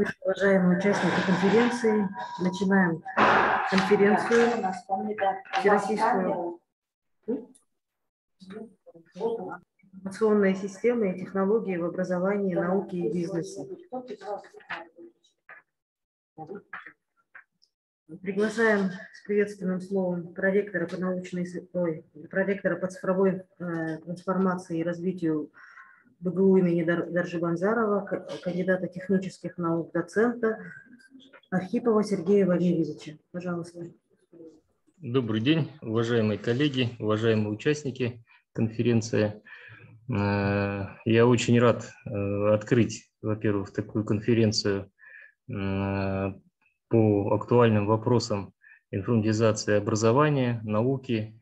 Здравствуйте, уважаемые участники конференции. Начинаем конференцию Всероссийскую информационные системы и технологии в образовании, науке и бизнесе. Приглашаем с приветственным словом проректора по научной, ой, проректора по цифровой э, трансформации и развитию БГУ имени Даржи Банзарова, кандидата технических наук, доцента Архипова Сергея Валерьевича. Пожалуйста. Добрый день, уважаемые коллеги, уважаемые участники конференции. Э, я очень рад э, открыть, во-первых, такую конференцию э, по актуальным вопросам информатизации образования, науки,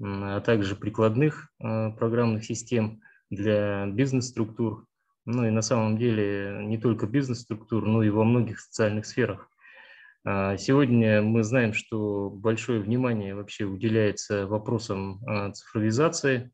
а также прикладных программных систем – для бизнес-структур, ну и на самом деле не только бизнес-структур, но и во многих социальных сферах. А, сегодня мы знаем, что большое внимание вообще уделяется вопросам а, цифровизации,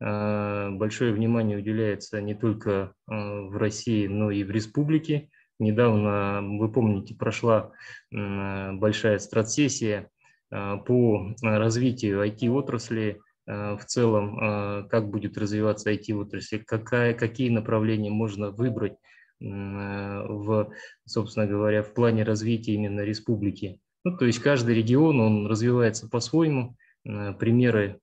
а, большое внимание уделяется не только в России, но и в республике. Недавно, вы помните, прошла большая стратсессия по развитию IT-отрасли в целом, э, как будет развиваться IT-отрасль, какая, какие направления можно выбрать э, в, собственно говоря, в плане развития именно республики. Ну, то есть каждый регион, он развивается по-своему, примеры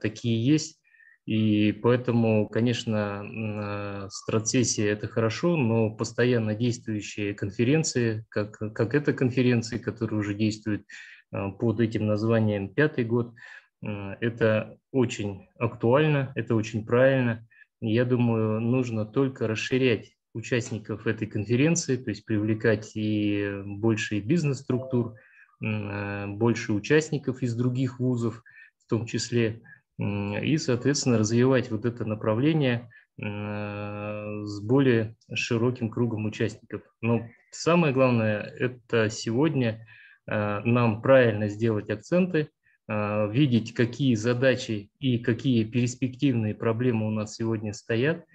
такие есть, и поэтому, конечно, стратсессия – это хорошо, но постоянно действующие конференции, как, как эта конференция, которая уже действует под этим названием пятый год, Э, это очень актуально, это очень правильно. Я думаю, нужно только расширять участников этой конференции, то есть привлекать и больше бизнес-структур, э, больше участников из других вузов в том числе, и, соответственно, развивать вот это направление э, с более широким кругом участников. Но самое главное – это сегодня нам правильно сделать акценты – а, видеть, какие задачи и какие перспективные проблемы у нас сегодня стоят,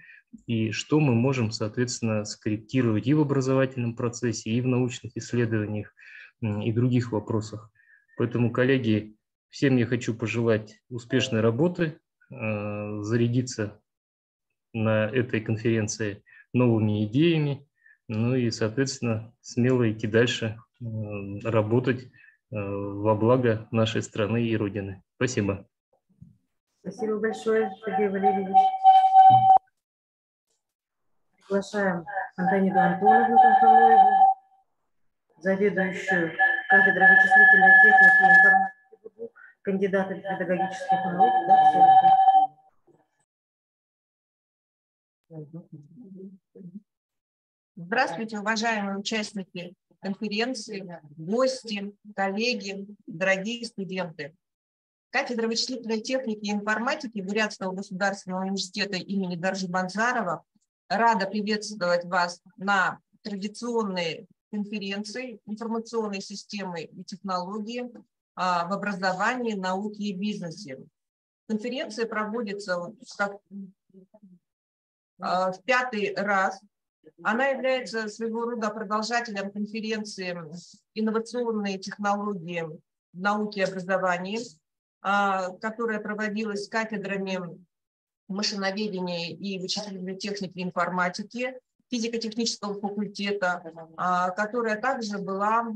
и что мы можем, соответственно, скорректировать и в образовательном процессе, и в научных исследованиях, и других вопросах. Поэтому, коллеги, всем я хочу пожелать успешной работы, а, зарядиться на этой конференции новыми идеями, ну и, соответственно, смело идти дальше, работать во благо нашей страны и Родины. Спасибо. Спасибо большое, Сергей Валерьевич. Приглашаем Антониду Антоновну Конфалоеву, заведующую кафедрой вычислительной техники и информатики кандидата педагогических наук, доцента. Здравствуйте, уважаемые участники конференции, гости, коллеги, дорогие студенты. Кафедра вычислительной техники и информатики Бурятского государственного университета имени Даржи Банзарова рада приветствовать вас на традиционной конференции информационной системы и технологии а, в образовании, науке и бизнесе. Конференция проводится как, а, в пятый раз она является своего рода продолжателем конференции «Инновационные технологии в науке и образовании», а, которая проводилась кафедрами машиноведения и вычислительной техники и информатики физико-технического факультета, а, которая также была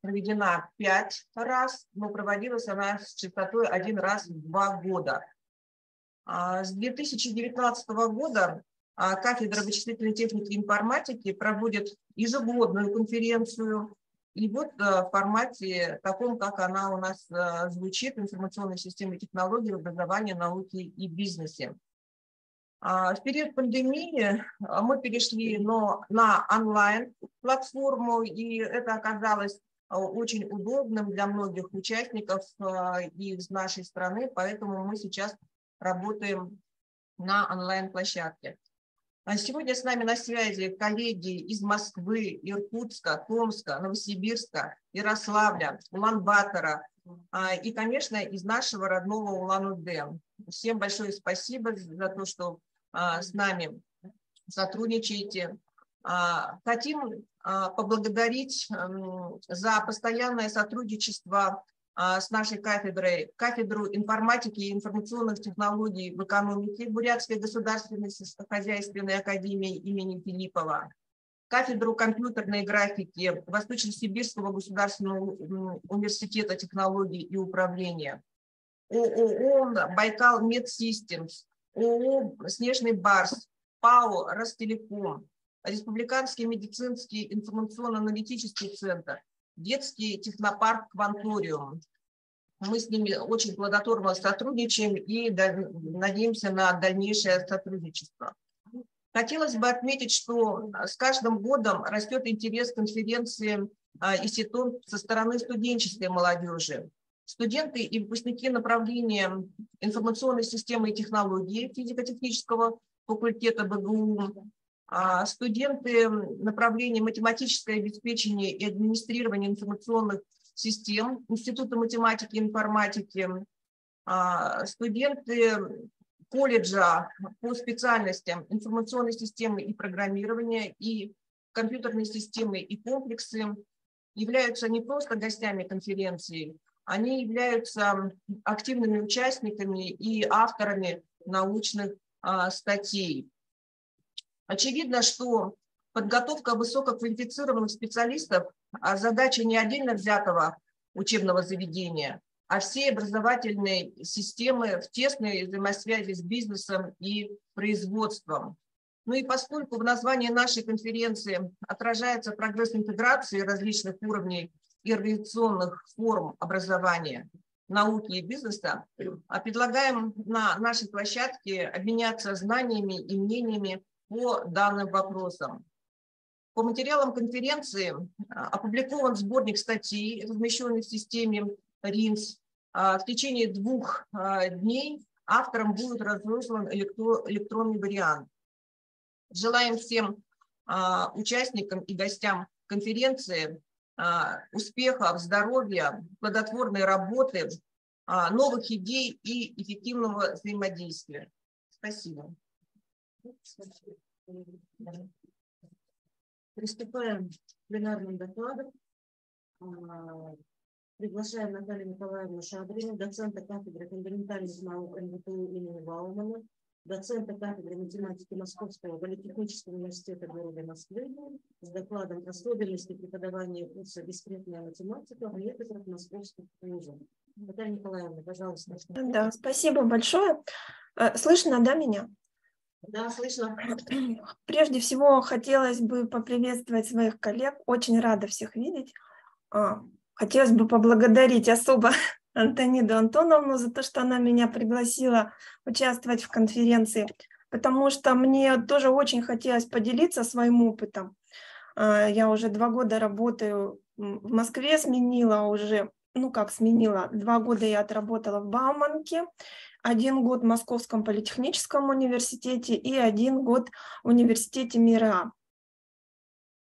проведена пять раз, но проводилась она с частотой один раз в два года. А, с 2019 года кафедра вычислительной техники и информатики проводит ежегодную конференцию. И вот э, в формате таком, как она у нас э, звучит, информационной системы технологий в образовании, науке и бизнесе. А в период пандемии э, мы перешли но на онлайн-платформу, и это оказалось очень удобным для многих участников из нашей страны, поэтому мы сейчас работаем на онлайн-площадке. А сегодня с нами на связи коллеги из Москвы, Иркутска, Томска, Новосибирска, Ярославля, Улан-Батора а, и, конечно, из нашего родного Улан-Удэ. Всем большое спасибо за то, что а, с нами сотрудничаете. Хотим поблагодарить за постоянное сотрудничество с нашей кафедрой, кафедру информатики и информационных технологий в экономике Бурятской государственной сельскохозяйственной академии имени Филиппова, кафедру компьютерной графики Восточно-Сибирского государственного университета технологий и управления, ООО «Байкал Медсистемс», ООО «Снежный барс», ПАО «Ростелеком», Республиканский медицинский информационно-аналитический центр, детский технопарк «Кванториум». Мы с ними очень плодотворно сотрудничаем и надеемся на дальнейшее сотрудничество. Хотелось бы отметить, что с каждым годом растет интерес конференции а, ИСИТОН со стороны студенческой молодежи. Студенты и выпускники направления информационной системы и технологии физико-технического факультета БГУ, студенты направления математическое обеспечение и администрирование информационных систем Института математики и информатики, а, студенты колледжа по специальностям информационной системы и программирования и компьютерной системы и комплексы являются не просто гостями конференции, они являются активными участниками и авторами научных а, статей. Очевидно, что подготовка высококвалифицированных специалистов а задача не отдельно взятого учебного заведения, а всей образовательной системы в тесной взаимосвязи с бизнесом и производством. Ну и поскольку в названии нашей конференции отражается прогресс интеграции различных уровней и организационных форм образования, науки и бизнеса, а предлагаем на нашей площадке обменяться знаниями и мнениями по данным вопросам. По материалам конференции а, опубликован сборник статей, размещенных в системе РИНС. А, в течение двух а, дней авторам будет разослан электронный вариант. Желаем всем участникам и гостям конференции успехов, здоровья, плодотворной работы, новых идей и эффективного взаимодействия. Спасибо. Приступаем к пленарным докладам. Приглашаем Наталью Николаевну Шадрину, доцента кафедры фундаментальных наук МГТУ имени Баумана, доцента кафедры математики Московского политехнического университета города Москвы с докладом «Особенности преподавания курса «Дискретная математика» в некоторых московских вузах». Наталья Николаевна, пожалуйста. Да, спасибо большое. Э, слышно, да, меня? Да, слышно. Прежде всего, хотелось бы поприветствовать своих коллег. Очень рада всех видеть. А, Хотелось бы поблагодарить особо Антониду Антоновну за то, что она меня пригласила участвовать в конференции, потому что мне тоже очень хотелось поделиться своим опытом. А, я уже два года работаю в Москве, сменила уже, ну как сменила, два года я отработала в Бауманке, один год в Московском политехническом университете и один год в университете МИРА.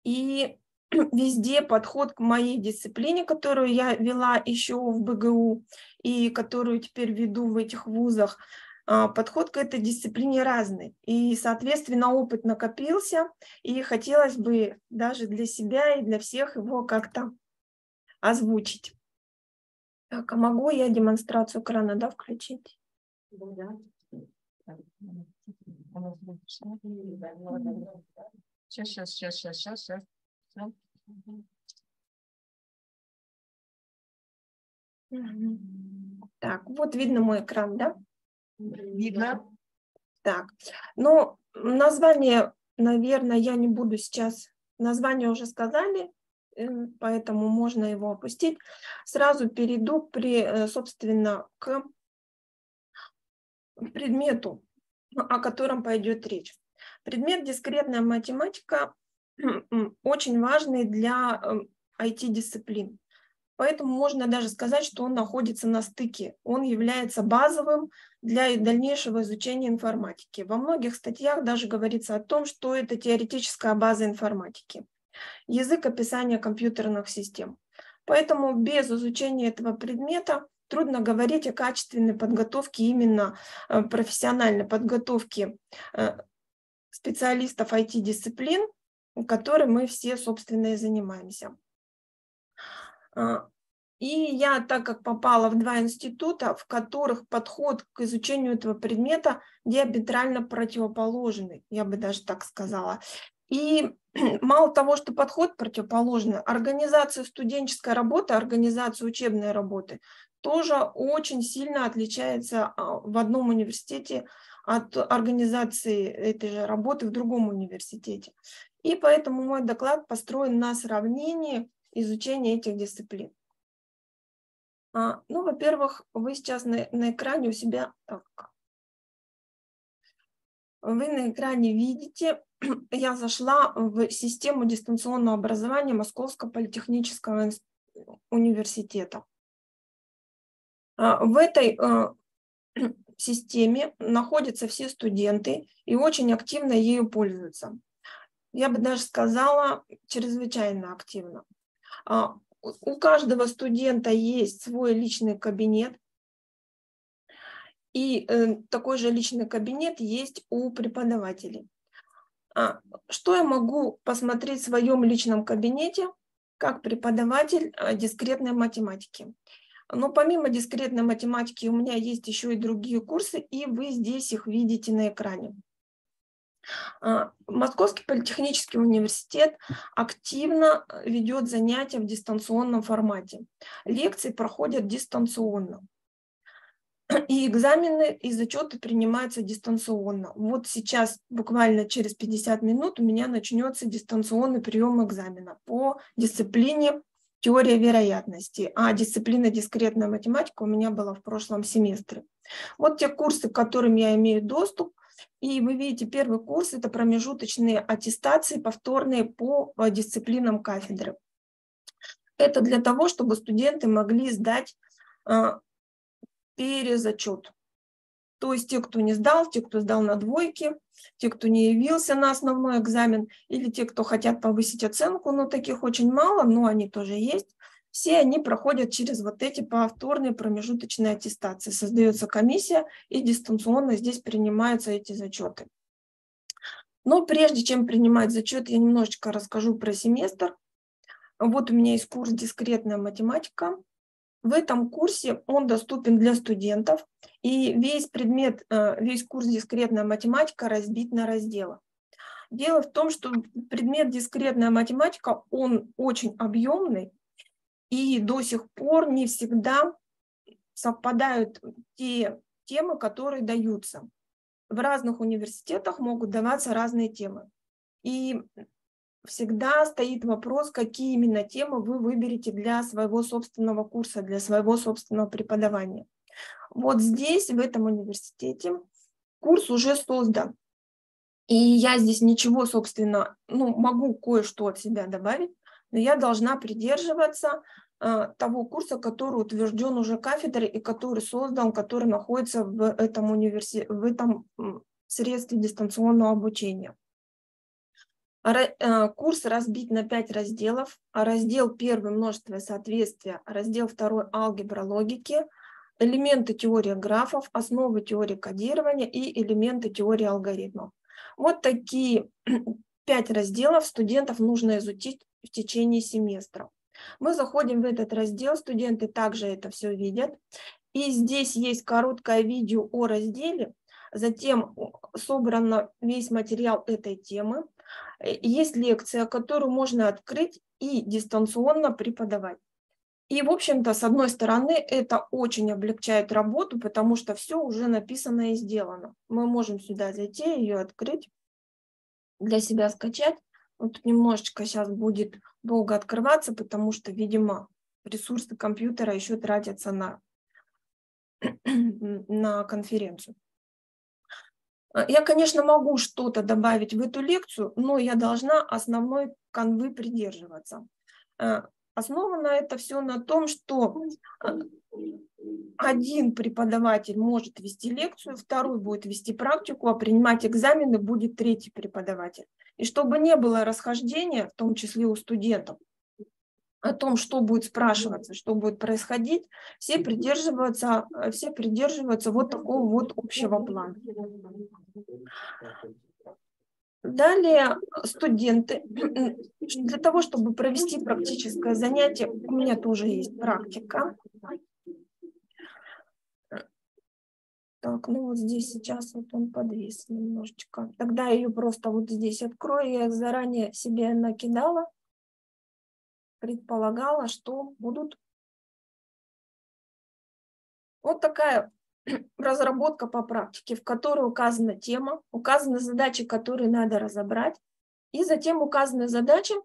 И везде подход к моей дисциплине, которую я вела еще в БГУ и которую теперь веду в этих вузах, а, подход к этой дисциплине разный. И, соответственно, опыт накопился, и хотелось бы даже для себя и для всех его как-то озвучить. Так, а могу я демонстрацию экрана, да, включить? Да. Сейчас, сейчас, сейчас, сейчас, сейчас. Так, вот видно мой экран, да? Видно. Так, ну, название, наверное, я не буду сейчас, название уже сказали, э, поэтому можно его опустить. Сразу перейду, при, э, собственно, к предмету, о котором пойдет речь. Предмет дискретная математика очень важный для IT-дисциплин. Эм, Поэтому можно даже сказать, что он находится на стыке. Он является базовым для дальнейшего изучения информатики. Во многих статьях даже говорится о том, что это теоретическая база информатики. Язык описания компьютерных систем. Поэтому без изучения этого предмета трудно говорить о качественной подготовке, именно э, профессиональной подготовке э, специалистов IT-дисциплин которой мы все, собственно, и занимаемся. А, и я, так как попала в два института, в которых подход к изучению этого предмета диаметрально противоположный, я бы даже так сказала. И мало того, что подход противоположный, организация студенческой работы, организация учебной работы тоже очень сильно отличается а, в одном университете от организации этой же работы в другом университете. И поэтому мой доклад построен на сравнении изучения этих дисциплин. А, ну, во-первых, вы сейчас на, на экране у себя так. Вы на экране видите, я зашла в систему дистанционного образования Московского политехнического университета. А, в этой а, системе находятся все студенты и очень активно ею пользуются. Я бы даже сказала, чрезвычайно активно. А, у каждого студента есть свой личный кабинет, и э, такой же личный кабинет есть у преподавателей. Что я могу посмотреть в своем личном кабинете как преподаватель э, дискретной математики? Но помимо дискретной математики у меня есть еще и другие курсы, и вы здесь их видите на экране. А, Московский политехнический университет активно э, ведет занятия в дистанционном формате. Лекции проходят дистанционно. И экзамены и зачеты принимаются дистанционно. Вот сейчас, буквально через 50 минут, у меня начнется дистанционный прием экзамена по дисциплине теория вероятности, а дисциплина дискретная математика у меня была в прошлом семестре. Вот те курсы, к которым я имею доступ, и вы видите, первый курс – это промежуточные аттестации, повторные по э, дисциплинам кафедры. Это для того, чтобы студенты могли сдать э, перезачет. То есть те, кто не сдал, те, кто сдал на двойки, те, кто не явился на основной экзамен, или те, кто хотят повысить оценку, но таких очень мало, но они тоже есть – все они проходят через вот эти повторные промежуточные аттестации. Создается комиссия, и дистанционно здесь принимаются эти зачеты. Но прежде чем принимать зачет, я немножечко расскажу про семестр. Вот у меня есть курс «Дискретная математика». В этом курсе он доступен для студентов, и весь предмет, э, весь курс «Дискретная математика» разбит на разделы. Дело в том, что предмет «Дискретная математика», он очень объемный, и до сих пор не всегда совпадают те темы, которые даются. В разных университетах могут даваться разные темы. И всегда стоит вопрос, какие именно темы вы выберете для своего собственного курса, для своего собственного преподавания. Вот здесь, в этом университете, курс уже создан. И я здесь ничего, собственно, ну, могу кое-что от себя добавить, но я должна придерживаться Э, того курса, который утвержден уже кафедрой и который создан, который находится в этом, универси... в этом средстве дистанционного обучения. Э, курс разбит на пять разделов. Раздел первый – множество соответствия, раздел второй – алгебра логики, элементы теории графов, основы теории кодирования и элементы теории алгоритмов. Вот такие пять разделов студентов нужно изучить в течение семестра. Мы заходим в этот раздел, студенты также это все видят. И здесь есть короткое видео о разделе, затем собран весь материал этой темы. Есть лекция, которую можно открыть и дистанционно преподавать. И, в общем-то, с одной стороны, это очень облегчает работу, потому что все уже написано и сделано. Мы можем сюда зайти, ее открыть, для себя скачать вот немножечко сейчас будет долго открываться, потому что, видимо, ресурсы компьютера еще тратятся на, на конференцию. Я, конечно, могу что-то добавить в эту лекцию, но я должна основной канвы придерживаться. Э, основано это все на том, что э, один преподаватель может вести лекцию, второй будет вести практику, а принимать экзамены будет третий преподаватель. И чтобы не было расхождения, в том числе у студентов, о том, что будет спрашиваться, что будет происходить, все придерживаются, все придерживаются вот такого вот общего плана. Далее студенты, для того, чтобы провести практическое занятие, у меня тоже есть практика. Так, ну вот здесь сейчас вот он подвис немножечко. Тогда я ее просто вот здесь открою. Я их заранее себе накидала. Предполагала, что будут вот такая разработка по практике, в которой указана тема, указаны задачи, которые надо разобрать, и затем указаны задачи,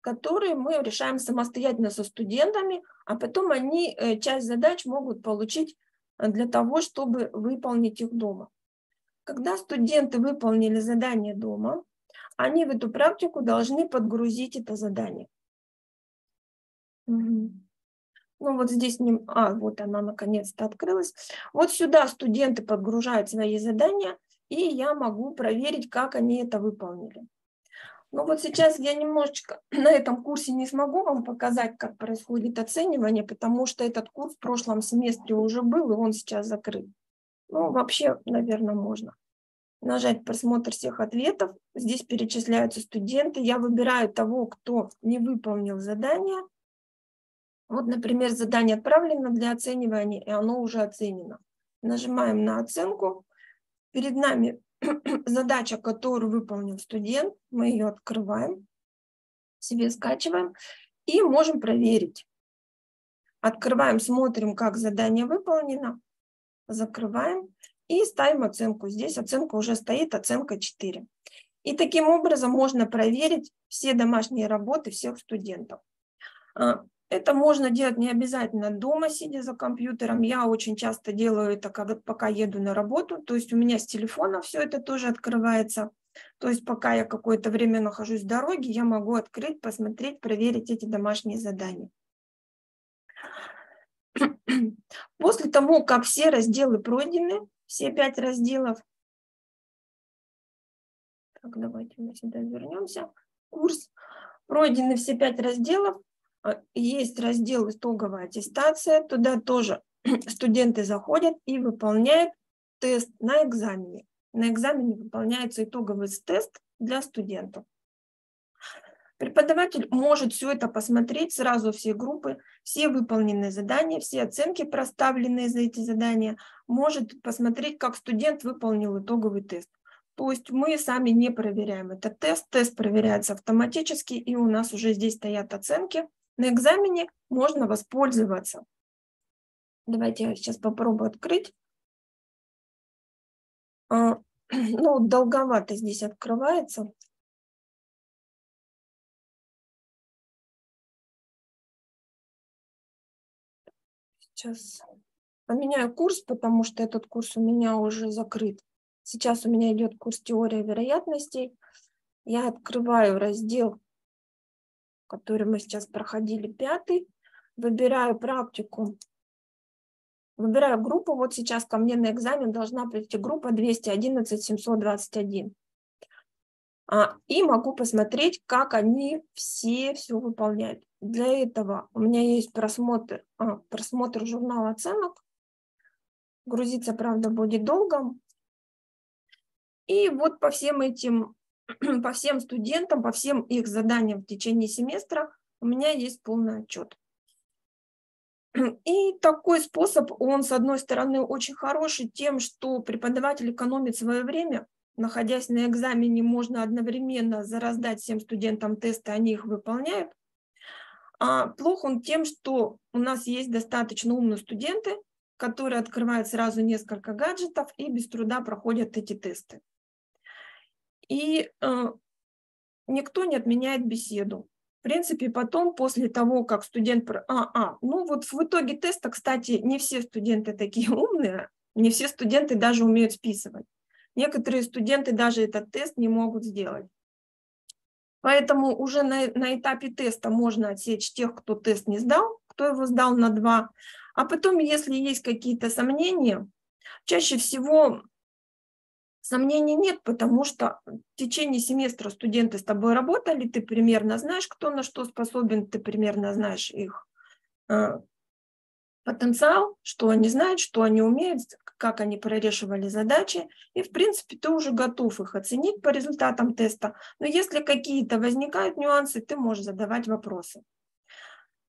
которые мы решаем самостоятельно со студентами, а потом они э, часть задач могут получить э, для того, чтобы выполнить их дома. Когда студенты выполнили задание дома, они в эту практику должны подгрузить это задание. Ну вот здесь, не... а, вот она наконец-то открылась. Вот сюда студенты подгружают свои задания, и я могу проверить, как они это выполнили. Ну вот сейчас я немножечко на этом курсе не смогу вам показать, как происходит оценивание, потому что этот курс в прошлом семестре уже был, и он сейчас закрыт. Ну, вообще, наверное, можно. Нажать просмотр всех ответов. Здесь перечисляются студенты. Я выбираю того, кто не выполнил задание – вот, например, задание отправлено для оценивания, и оно уже оценено. Нажимаем на оценку. Перед нами задача, которую выполнил студент. Мы ее открываем, себе скачиваем и можем проверить. Открываем, смотрим, как задание выполнено. Закрываем и ставим оценку. Здесь оценка уже стоит, оценка 4. И таким образом можно проверить все домашние работы всех студентов. Это можно делать не обязательно дома, сидя за компьютером. Я очень часто делаю это, когда, пока еду на работу. То есть у меня с телефона все это тоже открывается. То есть пока я какое-то время нахожусь в дороге, я могу открыть, посмотреть, проверить эти домашние задания. После того, как все разделы пройдены, все пять разделов, так, давайте мы сюда вернемся, курс, пройдены все пять разделов, есть раздел «Итоговая аттестация». Туда тоже студенты заходят и выполняют тест на экзамене. На экзамене выполняется итоговый тест для студентов. Преподаватель может все это посмотреть, сразу все группы, все выполненные задания, все оценки, проставленные за эти задания, может посмотреть, как студент выполнил итоговый тест. То есть мы сами не проверяем этот тест, тест проверяется автоматически, и у нас уже здесь стоят оценки, на экзамене можно воспользоваться. Давайте я сейчас попробую открыть. А, ну, долговато здесь открывается. Сейчас поменяю курс, потому что этот курс у меня уже закрыт. Сейчас у меня идет курс теория вероятностей. Я открываю раздел который мы сейчас проходили, пятый. Выбираю практику, выбираю группу. Вот сейчас ко мне на экзамен должна прийти группа 211 721. А, и могу посмотреть, как они все все выполняют. Для этого у меня есть просмотр, а, просмотр журнала оценок. Грузиться, правда, будет долго. И вот по всем этим по всем студентам, по всем их заданиям в течение семестра у меня есть полный отчет. И такой способ, он, с одной стороны, очень хороший тем, что преподаватель экономит свое время, находясь на экзамене, можно одновременно зараздать всем студентам тесты, они их выполняют. А плох он тем, что у нас есть достаточно умные студенты, которые открывают сразу несколько гаджетов и без труда проходят эти тесты. И э, никто не отменяет беседу. В принципе, потом, после того, как студент... А, а, ну вот в итоге теста, кстати, не все студенты такие умные, не все студенты даже умеют списывать. Некоторые студенты даже этот тест не могут сделать. Поэтому уже на, на этапе теста можно отсечь тех, кто тест не сдал, кто его сдал на два. А потом, если есть какие-то сомнения, чаще всего Сомнений нет, потому что в течение семестра студенты с тобой работали, ты примерно знаешь, кто на что способен, ты примерно знаешь их э, потенциал, что они знают, что они умеют, как они прорешивали задачи, и, в принципе, ты уже готов их оценить по результатам теста. Но если какие-то возникают нюансы, ты можешь задавать вопросы.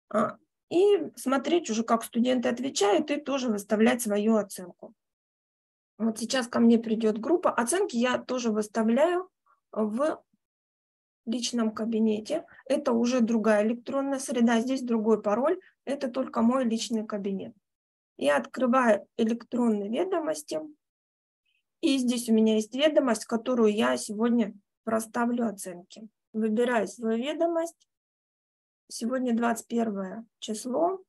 А, и смотреть уже, как студенты отвечают, и тоже выставлять свою оценку. Вот сейчас ко мне придет группа. Оценки я тоже выставляю в личном кабинете. Это уже другая электронная среда, здесь другой пароль, это только мой личный кабинет. Я открываю электронные ведомости, и здесь у меня есть ведомость, которую я сегодня проставлю оценки. Выбираю свою ведомость. Сегодня 21 число.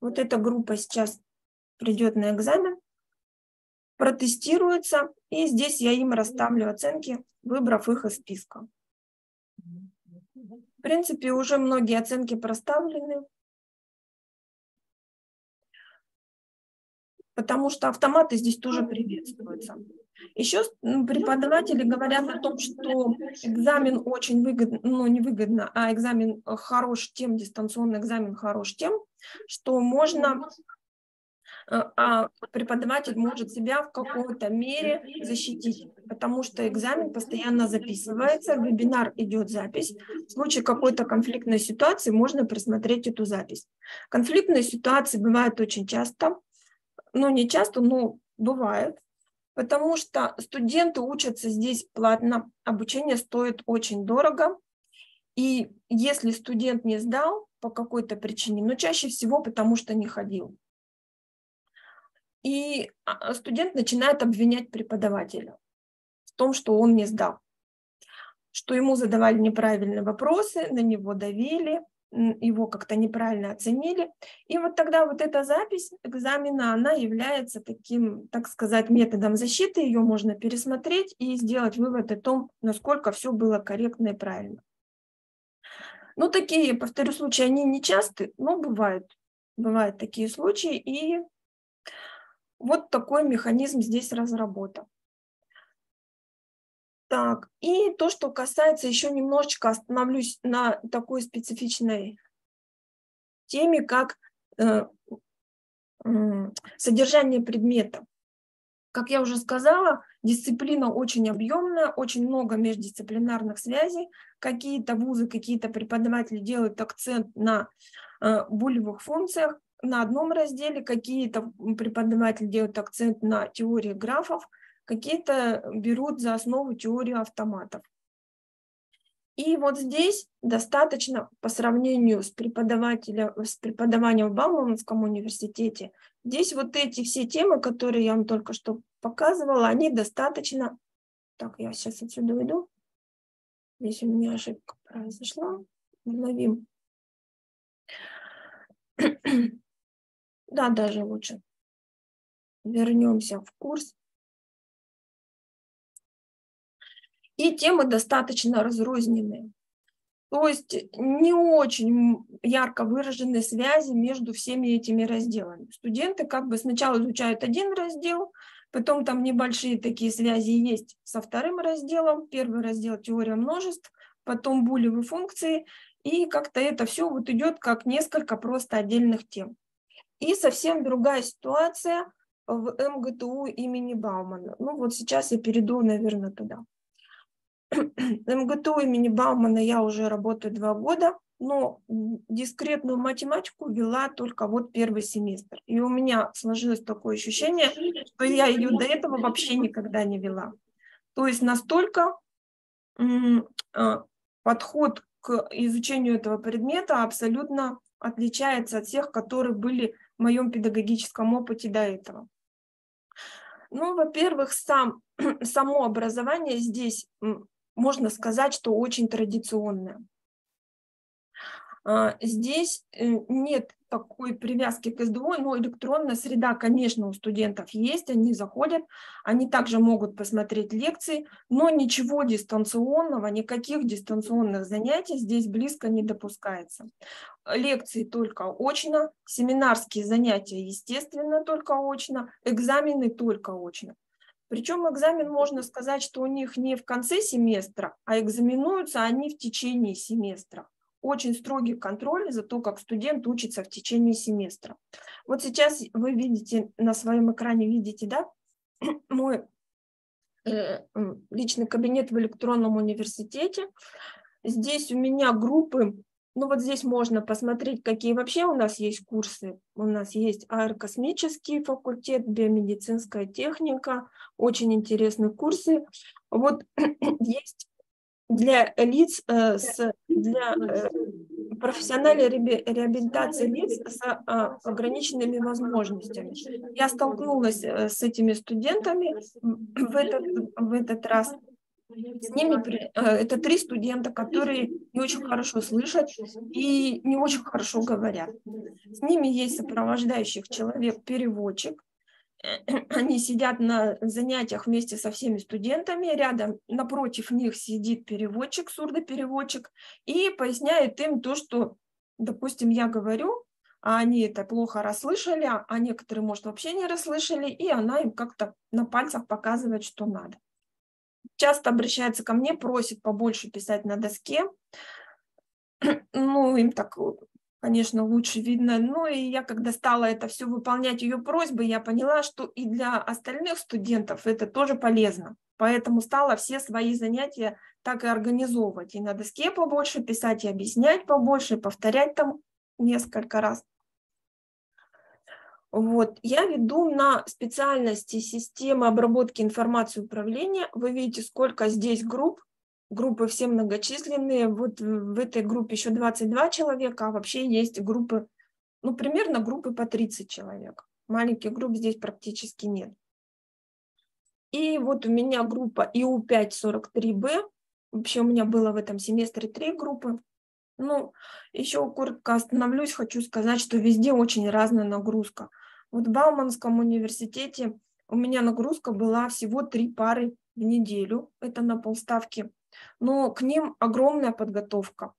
Вот эта группа сейчас придет на экзамен, протестируется, и здесь я им расставлю оценки, выбрав их из списка. В принципе, уже многие оценки проставлены, потому что автоматы здесь тоже приветствуются. Еще преподаватели говорят о том, что экзамен очень выгодно, ну не выгодно, а экзамен хорош тем, дистанционный экзамен хорош тем, что можно а преподаватель может себя в какой-то мере защитить, потому что экзамен постоянно записывается, вебинар идет запись. В случае какой-то конфликтной ситуации можно просмотреть эту запись. Конфликтные ситуации бывают очень часто, ну не часто, но бывают, потому что студенты учатся здесь платно, обучение стоит очень дорого, и если студент не сдал по какой-то причине, но чаще всего потому что не ходил, и а, студент начинает обвинять преподавателя в том, что он не сдал, что ему задавали неправильные вопросы, на него давили, его как-то неправильно оценили. И вот тогда вот эта запись экзамена, она является таким, так сказать, методом защиты, ее можно пересмотреть и сделать вывод о том, насколько все было корректно и правильно. Ну, такие, повторю, случаи, они не часты, но бывают. Бывают такие случаи, и вот такой механизм здесь разработан. Так, и то, что касается, еще немножечко остановлюсь на такой специфичной теме, как э, э, содержание предмета. Как я уже сказала, дисциплина очень объемная, очень много междисциплинарных связей. Какие-то вузы, какие-то преподаватели делают акцент на э, булевых функциях, на одном разделе, какие-то преподаватели делают акцент на теории графов, какие-то берут за основу теорию автоматов. И вот здесь достаточно по сравнению с, преподавателем, с преподаванием в Бауманском университете, здесь вот эти все темы, которые я вам только что показывала, они достаточно... Так, я сейчас отсюда уйду. Здесь у меня ошибка произошла. Обновим. Да, даже лучше. Вернемся в курс. И темы достаточно разрозненные. То есть не очень ярко выраженные связи между всеми этими разделами. Студенты как бы сначала изучают один раздел, потом там небольшие такие связи есть со вторым разделом. Первый раздел – теория множеств, потом булевые функции, и как-то это все вот идет как несколько просто отдельных тем. И совсем другая ситуация в МГТУ имени Баумана. Ну вот сейчас я перейду, наверное, туда. МГТУ имени Баумана я уже работаю два года, но дискретную математику вела только вот первый семестр. И у меня сложилось такое ощущение, что я ее до этого вообще никогда не вела. То есть настолько а, подход к изучению этого предмета абсолютно отличается от тех, которые были моем педагогическом опыте до этого? Ну, во-первых, сам, само образование здесь, можно сказать, что очень традиционное. А, здесь э, нет такой привязки к СДО, но электронная среда, конечно, у студентов есть, они заходят, они также могут посмотреть лекции, но ничего дистанционного, никаких дистанционных занятий здесь близко не допускается. Лекции только очно, семинарские занятия, естественно, только очно, экзамены только очно. Причем экзамен, можно сказать, что у них не в конце семестра, а экзаменуются они в течение семестра очень строгий контроль за то, как студент учится в течение семестра. Вот сейчас вы видите на своем экране, видите, да, мой э, личный кабинет в электронном университете. Здесь у меня группы ну вот здесь можно посмотреть, какие вообще у нас есть курсы. У нас есть аэрокосмический факультет, биомедицинская техника, очень интересные курсы. Вот есть для лиц, э, с, для э, профессиональной реабилитации лиц с а, ограниченными возможностями. Я столкнулась э, с этими студентами в этот, в этот раз. С ними э, это три студента, которые не очень хорошо слышат и не очень хорошо говорят. С ними есть сопровождающих человек-переводчик. Они сидят на занятиях вместе со всеми студентами, рядом напротив них сидит переводчик, сурдопереводчик, и поясняет им то, что, допустим, я говорю, а они это плохо расслышали, а некоторые, может, вообще не расслышали, и она им как-то на пальцах показывает, что надо часто обращается ко мне, просит побольше писать на доске. Ну, им так, конечно, лучше видно. Ну, и я, когда стала это все выполнять ее просьбы, я поняла, что и для остальных студентов это тоже полезно. Поэтому стала все свои занятия так и организовывать. И на доске побольше писать, и объяснять побольше, и повторять там несколько раз. Вот. Я веду на специальности системы обработки информации управления. Вы видите, сколько здесь групп. Группы все многочисленные. Вот в этой группе еще 22 человека, а вообще есть группы, ну, примерно группы по 30 человек. Маленьких групп здесь практически нет. И вот у меня группа ИУ543Б. Вообще у меня было в этом семестре три группы. Ну, еще коротко остановлюсь, хочу сказать, что везде очень разная нагрузка. Вот в Бауманском университете у меня нагрузка была всего три пары в неделю, это на полставки, но к ним огромная подготовка.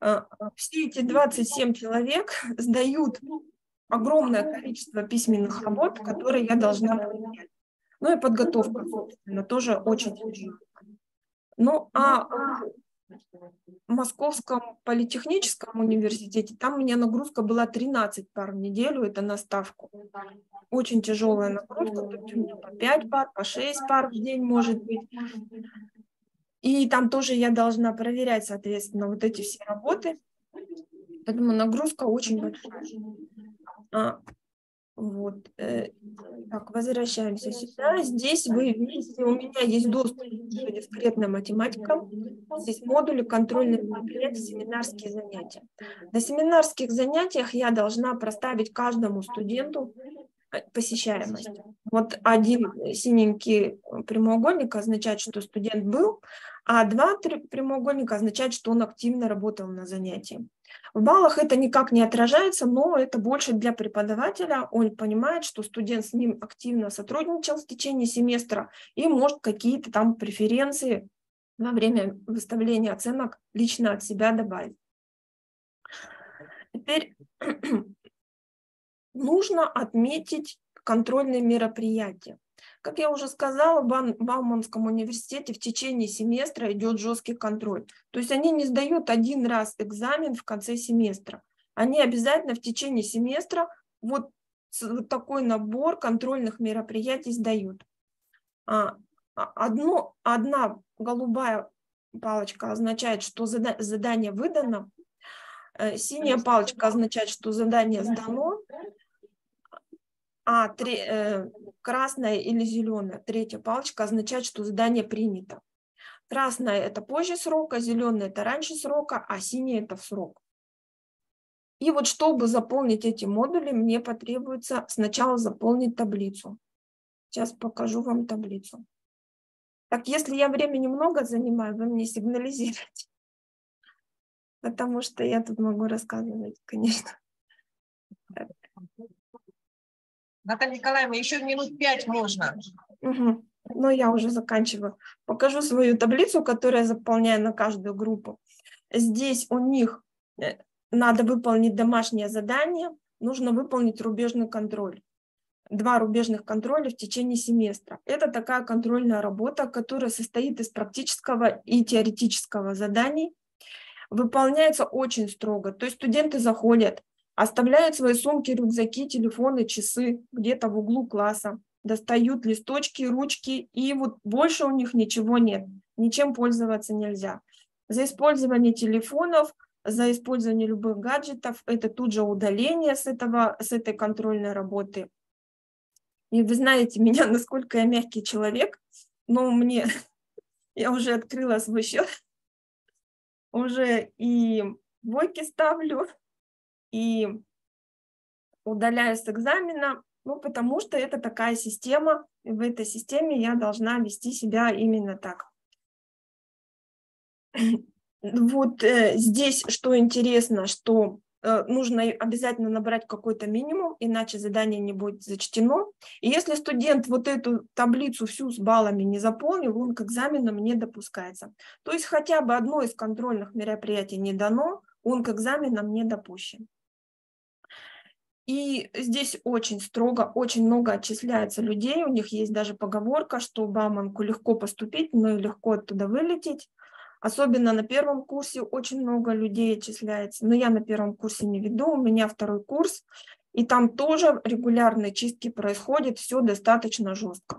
А, все эти 27 человек сдают огромное количество письменных работ, которые я должна проверять. Ну и подготовка, собственно, тоже очень тяжелая. Ну а в Московском политехническом университете, там у меня нагрузка была 13 пар в неделю, это на ставку. Очень тяжелая нагрузка, тут у меня по 5 пар, по 6 пар в день может быть. И там тоже я должна проверять, соответственно, вот эти все работы. Поэтому нагрузка очень большая. А, вот. Э, так, возвращаемся сюда. Здесь вы видите, у меня есть доступ к дискретная математика. Здесь модули контрольных мероприятий, семинарские занятия. На семинарских занятиях я должна проставить каждому студенту посещаемость. Вот один синенький прямоугольник означает, что студент был, а два прямоугольника означает, что он активно работал на занятии. В баллах это никак не отражается, но это больше для преподавателя. Он понимает, что студент с ним активно сотрудничал в течение семестра и может какие-то там преференции во время выставления оценок лично от себя добавить. Теперь нужно отметить контрольные мероприятия. Как я уже сказала, в Бауманском университете в течение семестра идет жесткий контроль. То есть они не сдают один раз экзамен в конце семестра. Они обязательно в течение семестра вот, такой набор контрольных мероприятий сдают. А, а, одно, одна голубая палочка означает, что задание выдано, э, синяя палочка означает, что задание сдано, а три, э, красная или зеленая, третья палочка означает, что задание принято. Красная – это позже срока, зеленая – это раньше срока, а синяя – это в срок. И вот чтобы заполнить эти модули, мне потребуется сначала заполнить таблицу. Сейчас покажу вам таблицу. Так, если я времени много занимаю, вы мне сигнализируете. Потому что я тут могу рассказывать, конечно. Наталья Николаевна, еще минут пять можно. Угу. Ну, я уже заканчиваю. Покажу свою таблицу, которую я заполняю на каждую группу. Здесь у них э, надо выполнить домашнее задание, нужно выполнить рубежный контроль. Два рубежных контроля в течение семестра. Это такая контрольная работа, которая состоит из практического и теоретического заданий. выполняется очень строго. То есть студенты заходят, оставляют свои сумки, рюкзаки, телефоны, часы где-то в углу класса, достают листочки, ручки, и вот больше у них ничего нет, ничем пользоваться нельзя. За использование телефонов, за использование любых гаджетов, это тут же удаление с, этого, с этой контрольной работы. И вы знаете меня, насколько я мягкий человек, но мне, я уже открыла свой счет, уже и двойки ставлю, и удаляю с экзамена, ну, потому что это такая система, и в этой системе я должна вести себя именно так. Вот э, здесь что интересно, что э, нужно обязательно набрать какой-то минимум, иначе задание не будет зачтено. И если студент вот эту таблицу всю с баллами не заполнил, он к экзаменам не допускается. То есть хотя бы одно из контрольных мероприятий не дано, он к экзаменам не допущен. И здесь очень строго, очень много отчисляется людей. У них есть даже поговорка, что Бауманку легко поступить, но и легко оттуда вылететь. Особенно на первом курсе очень много людей отчисляется. Но я на первом курсе не веду, у меня второй курс. И там тоже регулярные чистки происходят, все достаточно жестко.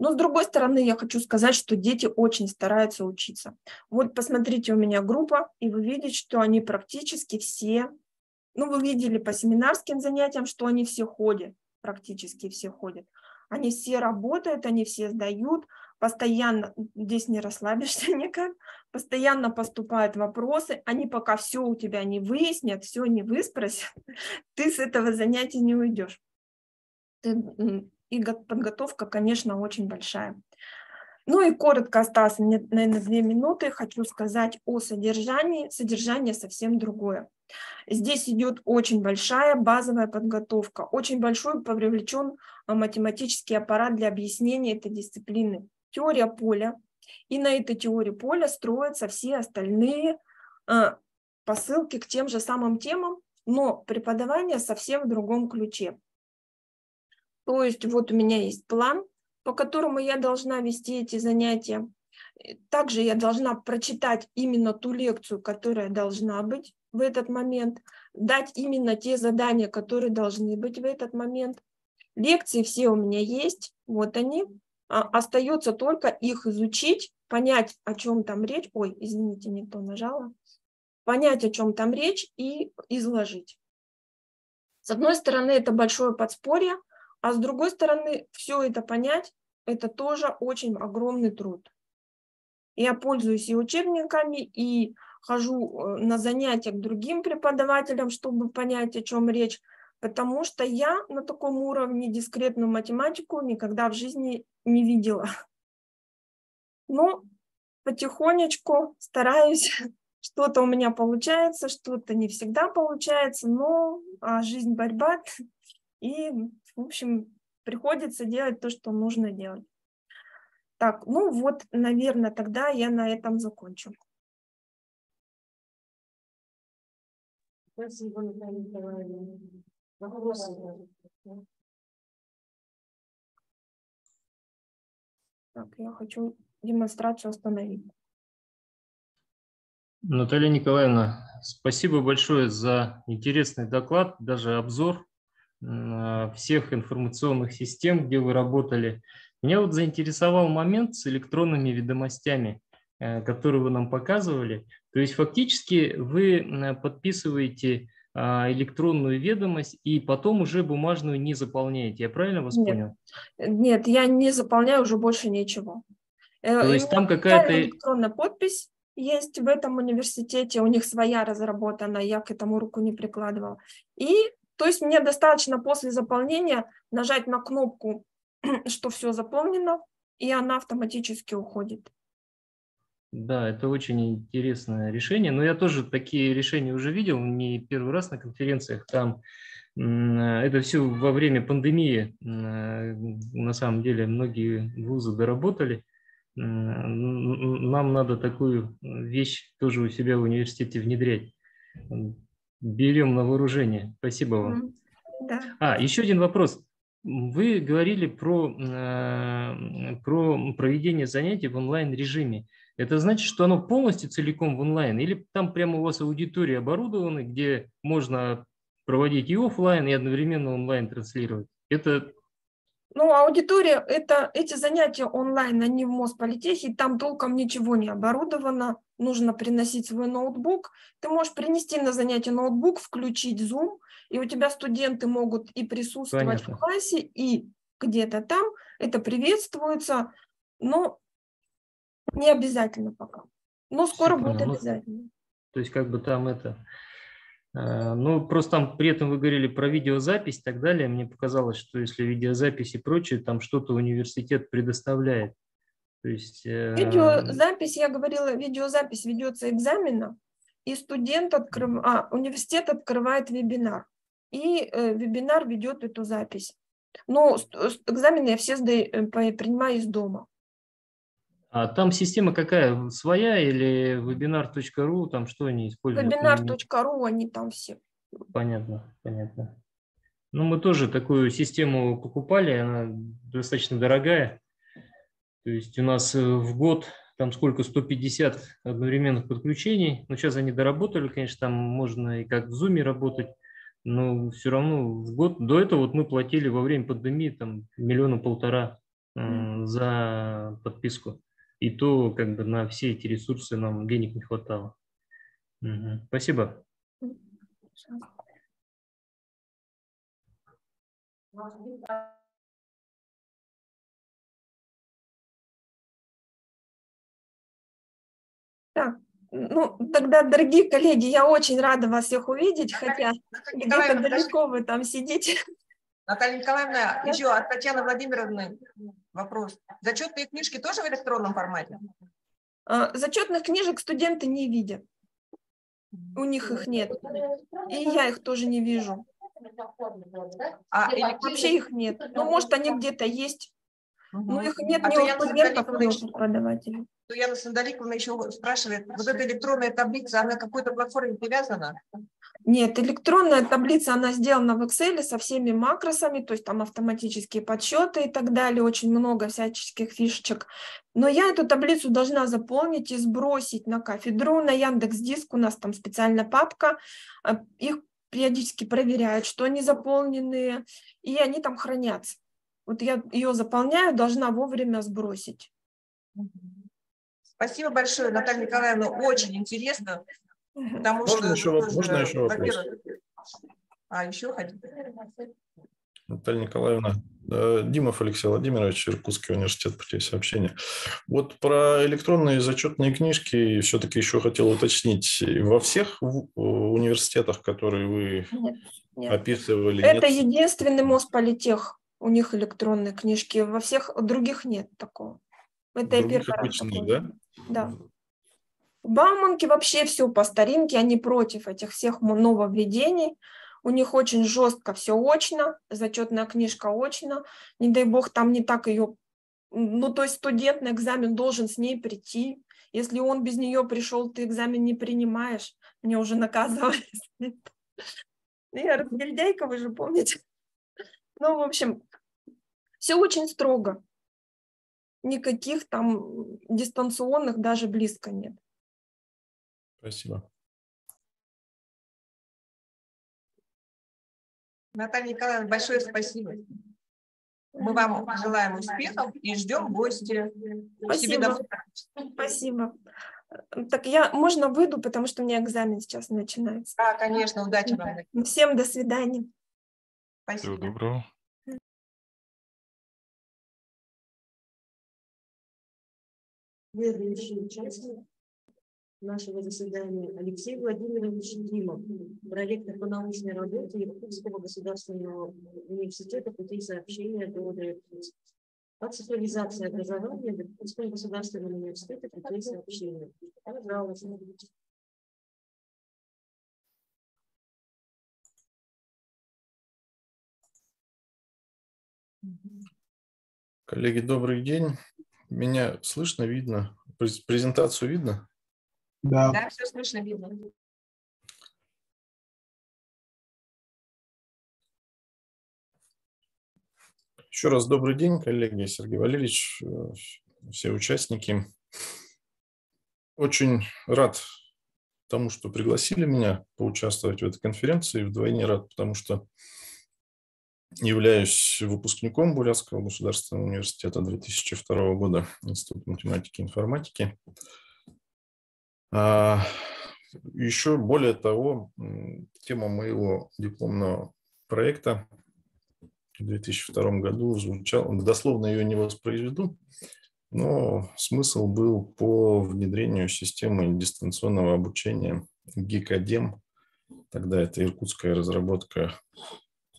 Но с другой стороны, я хочу сказать, что дети очень стараются учиться. Вот посмотрите, у меня группа, и вы видите, что они практически все ну, вы видели по семинарским занятиям, что они все ходят, практически все ходят. Они все работают, они все сдают, постоянно, здесь не расслабишься никак, постоянно поступают вопросы, они пока все у тебя не выяснят, все не выспросят, ты с этого занятия не уйдешь. И подготовка, конечно, очень большая. Ну и коротко осталось мне, наверное, две минуты. Хочу сказать о содержании. Содержание совсем другое. Здесь идет очень большая базовая подготовка, очень большой привлечен а, математический аппарат для объяснения этой дисциплины. Теория поля. И на этой теории поля строятся все остальные а, посылки к тем же самым темам, но преподавание совсем в другом ключе. То есть вот у меня есть план, по которому я должна вести эти занятия. Также я должна прочитать именно ту лекцию, которая должна быть в этот момент, дать именно те задания, которые должны быть в этот момент. Лекции все у меня есть, вот они. А, остается только их изучить, понять, о чем там речь. Ой, извините, не то нажала. Понять, о чем там речь и изложить. С одной стороны, это большое подспорье, а с другой стороны, все это понять, это тоже очень огромный труд. Я пользуюсь и учебниками, и хожу э, на занятия к другим преподавателям, чтобы понять, о чем речь, потому что я на таком уровне дискретную математику никогда в жизни не видела. Но потихонечку стараюсь, что-то у меня получается, что-то не всегда получается, но а жизнь борьба, и, в общем, приходится делать то, что нужно делать. Так, ну вот, наверное, тогда я на этом закончу. Спасибо, Наталья Николаевна. Вопросы? Так, я хочу демонстрацию остановить. Наталья Николаевна, спасибо большое за интересный доклад, даже обзор всех информационных систем, где вы работали. Меня вот заинтересовал момент с электронными ведомостями, э, которые вы нам показывали. То есть фактически вы подписываете а, электронную ведомость и потом уже бумажную не заполняете. Я правильно вас нет. понял? Нет, я не заполняю уже больше ничего. Э, То есть там какая-то... электронная подпись есть в этом университете, у них своя разработана, я к этому руку не прикладывала. И то есть мне достаточно после заполнения нажать на кнопку, что все заполнено, и она автоматически уходит. Да, это очень интересное решение. Но я тоже такие решения уже видел, не первый раз на конференциях. Там это все во время пандемии. На самом деле многие вузы доработали. Нам надо такую вещь тоже у себя в университете внедрять. Берем на вооружение. Спасибо вам. Да. А, еще один вопрос. Вы говорили про, про проведение занятий в онлайн-режиме. Это значит, что оно полностью целиком в онлайн? Или там прямо у вас аудитории оборудованы, где можно проводить и офлайн, и одновременно онлайн транслировать? Это ну, аудитория, это, эти занятия онлайн, они в Мосполитехе, там толком ничего не оборудовано, нужно приносить свой ноутбук. Ты можешь принести на занятие ноутбук, включить Zoom, и у тебя студенты могут и присутствовать Понятно. в классе, и где-то там. Это приветствуется, но не обязательно пока. Но скоро Все будет понял. Ну, обязательно. То есть как бы там это Э, ну, просто там при этом вы говорили про видеозапись и так далее. Мне показалось, что если видеозапись и прочее, там что-то университет предоставляет. То есть, э, видеозапись, я говорила, видеозапись ведется экзамена, и студент открыв... а, университет открывает вебинар, и э, вебинар ведет эту запись. Но экзамены я все сдаю, э, принимаю из дома. А там система какая? Своя или webinar.ru? Там что они используют? Webinar.ru, они там все. Понятно, понятно. Ну, мы тоже такую систему покупали, она достаточно дорогая. То есть у нас э, в год там сколько, 150 одновременных подключений. Но сейчас они доработали, конечно, там можно и как в Zoom работать, но все равно в год, до этого вот мы платили во время пандемии там миллиона полтора э, за подписку. И то как бы на все эти ресурсы нам денег не хватало. Угу. Спасибо. Так, ну, тогда, дорогие коллеги, я очень рада вас всех увидеть, хотя где-то далеко вы там сидите. Наталья Николаевна, еще от Татьяны Владимировны вопрос. Зачетные книжки тоже в электронном формате? А, зачетных книжек студенты не видят. У них их нет. И я их тоже не вижу. А. Вообще их нет. Ну, может, они где-то есть. Угу. Но их нет а ни у студентов, ни у преподавателей. То Яна Сандаликовна еще спрашивает, вот эта электронная таблица, она к какой-то платформе привязана? Нет, электронная таблица, она сделана в Excel со всеми макросами, то есть там автоматические подсчеты и так далее, очень много всяческих фишечек. Но я эту таблицу должна заполнить и сбросить на кафедру, на Яндекс Диск, у нас там специальная папка, а, их периодически проверяют, что они заполненные, и они там хранятся. Вот я ее заполняю, должна вовремя сбросить. Спасибо большое, Наталья Николаевна, очень интересно. Потому можно, что, еще, можно еще вопрос? А, еще хотите? Наталья Николаевна, э, Димов Алексей Владимирович, Иркутский университет путей сообщения. Вот про электронные зачетные книжки все-таки еще хотел уточнить. Во всех университетах, которые вы нет, нет. описывали? Это нет? единственный Мосполитех, у них электронные книжки. Во всех других нет такого. Это Других первый раз. Да? Да. Бауманки вообще все по старинке, они против этих всех нововведений. У них очень жестко все очно, зачетная книжка очно. Не дай бог, там не так ее... Ну, то есть студент на экзамен должен с ней прийти. Если он без нее пришел, ты экзамен не принимаешь. Мне уже наказывали. Я разгильдяйка, вы же помните. Ну, в общем, все очень строго. Никаких там дистанционных даже близко нет. Спасибо. Наталья Николаевна, большое спасибо. Мы вам желаем успехов и ждем гостя. Спасибо. Спасибо. Так я, можно выйду, потому что у меня экзамен сейчас начинается. Да, конечно, удачи вам. Всем до свидания. Спасибо. Всего доброго. Следующий участник нашего заседания Алексей Владимирович Димов, проректор по научной работе Иркутского государственного университета путей сообщения ДОД о цифровизации образования в Иркутском государственном университете путей сообщения. Пожалуйста. Коллеги, добрый день. Меня слышно, видно? Презентацию видно? Да. Да, все слышно, видно. Еще раз добрый день, коллеги, Сергей Валерьевич, все участники. очень рад тому, что пригласили меня поучаствовать в этой конференции. Вдвойне рад, потому что являюсь выпускником Бурятского государственного университета 2002 года, Институт математики и информатики. А, еще более того, тема моего дипломного проекта в 2002 году звучала, дословно ее не воспроизведу, но смысл был по внедрению системы дистанционного обучения ГИКадем. Тогда это иркутская разработка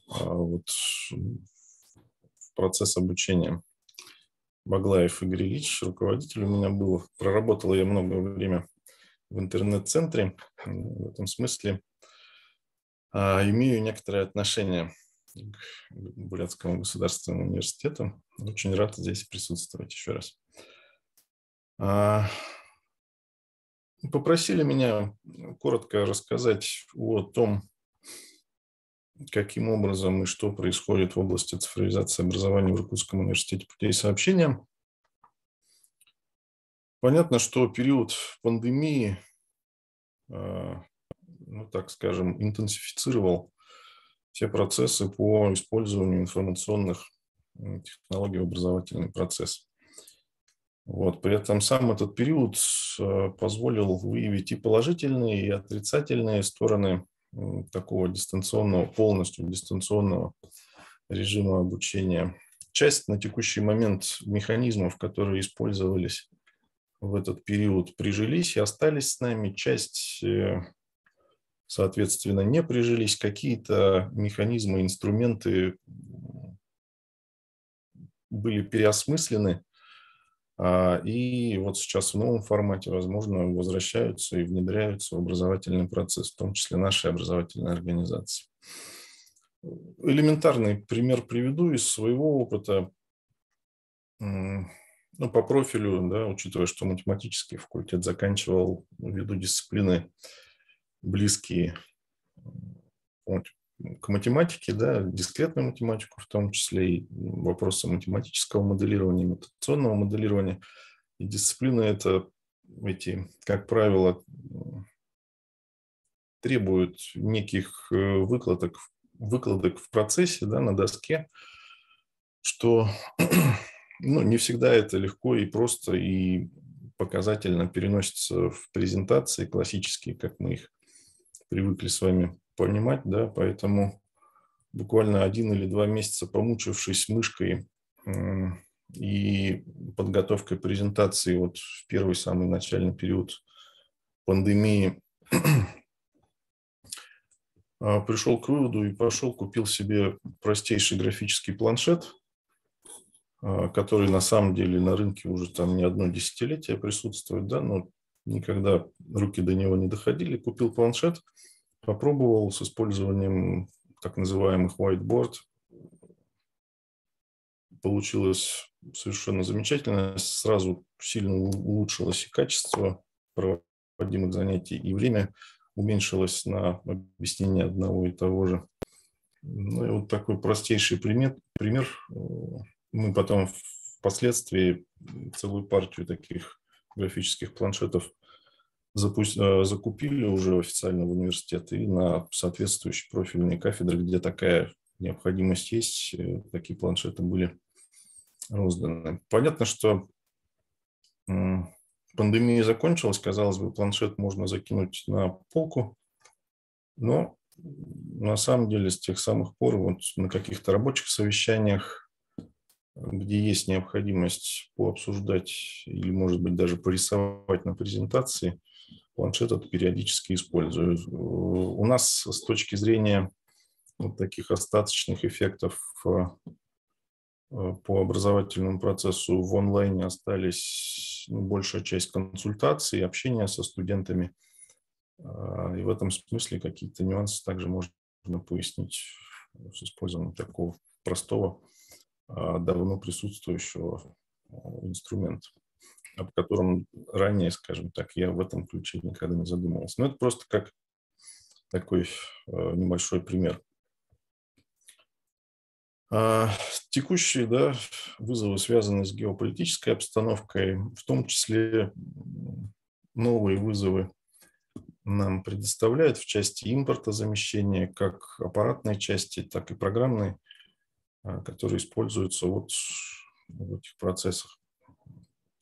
вот, в процесс обучения. Баглаев Игорь Ильич, руководитель у меня был. Проработал я много время в интернет-центре. В этом смысле а, имею некоторое отношение к Бурятскому государственному университету. Очень рад здесь присутствовать еще раз. А, попросили меня коротко рассказать о том, каким образом и что происходит в области цифровизации образования в Иркутском университете путей сообщения. Понятно, что период пандемии, а, ну так скажем, интенсифицировал все процессы по использованию информационных технологий в образовательный процесс. Вот, при этом сам этот период а, позволил выявить и положительные, и отрицательные стороны такого дистанционного, полностью дистанционного режима обучения. Часть на текущий момент механизмов, которые использовались в этот период, прижились и остались с нами. Часть, э, соответственно, не прижились. Какие-то механизмы, инструменты были переосмыслены и вот сейчас в новом формате, возможно, возвращаются и внедряются в образовательный процесс, в том числе нашей образовательной организации. Элементарный пример приведу из своего опыта. Ну, по профилю, да, учитывая, что математический факультет заканчивал ввиду дисциплины близкие к математике, да, дискретную математику, в том числе и вопросы математического моделирования, метационного моделирования. И дисциплины это эти, как правило, требуют неких э, выкладок, выкладок в процессе, да, на доске, что ну, не всегда это легко и просто и показательно переносится в презентации классические, как мы их привыкли с вами понимать, да, поэтому буквально один или два месяца помучившись мышкой и подготовкой презентации вот в первый самый начальный период пандемии а, пришел к выводу и пошел, купил себе простейший графический планшет, а, который на самом деле на рынке уже там не одно десятилетие присутствует, да, но никогда руки до него не доходили. Купил планшет – Попробовал с использованием так называемых whiteboard. Получилось совершенно замечательно. Сразу сильно улучшилось и качество проводимых занятий, и время уменьшилось на объяснение одного и того же. Ну и вот такой простейший пример. пример. Мы потом впоследствии целую партию таких графических планшетов запусть, э, закупили уже официально в университет и на соответствующие профильные кафедры, где такая необходимость есть, э, такие планшеты были розданы. Понятно, что пандемия закончилась, казалось бы, планшет можно закинуть на полку, но на самом деле с тех самых пор вот на каких-то рабочих совещаниях, где есть необходимость пообсуждать или, может быть, даже порисовать на презентации, планшет это периодически использую. У нас с точки зрения вот таких остаточных эффектов э, по образовательному процессу в онлайне остались большая часть консультаций, общения со студентами. А, и в этом смысле какие-то нюансы также можно пояснить с использованием такого простого, а, давно присутствующего э, инструмента об котором ранее, скажем так, я в этом ключе никогда не задумывался. Но это просто как такой э, небольшой пример. А, текущие да, вызовы связаны с геополитической обстановкой, в том числе новые вызовы нам предоставляет в части импорта замещения, как аппаратной части, так и программной, а, которые используются вот в этих процессах.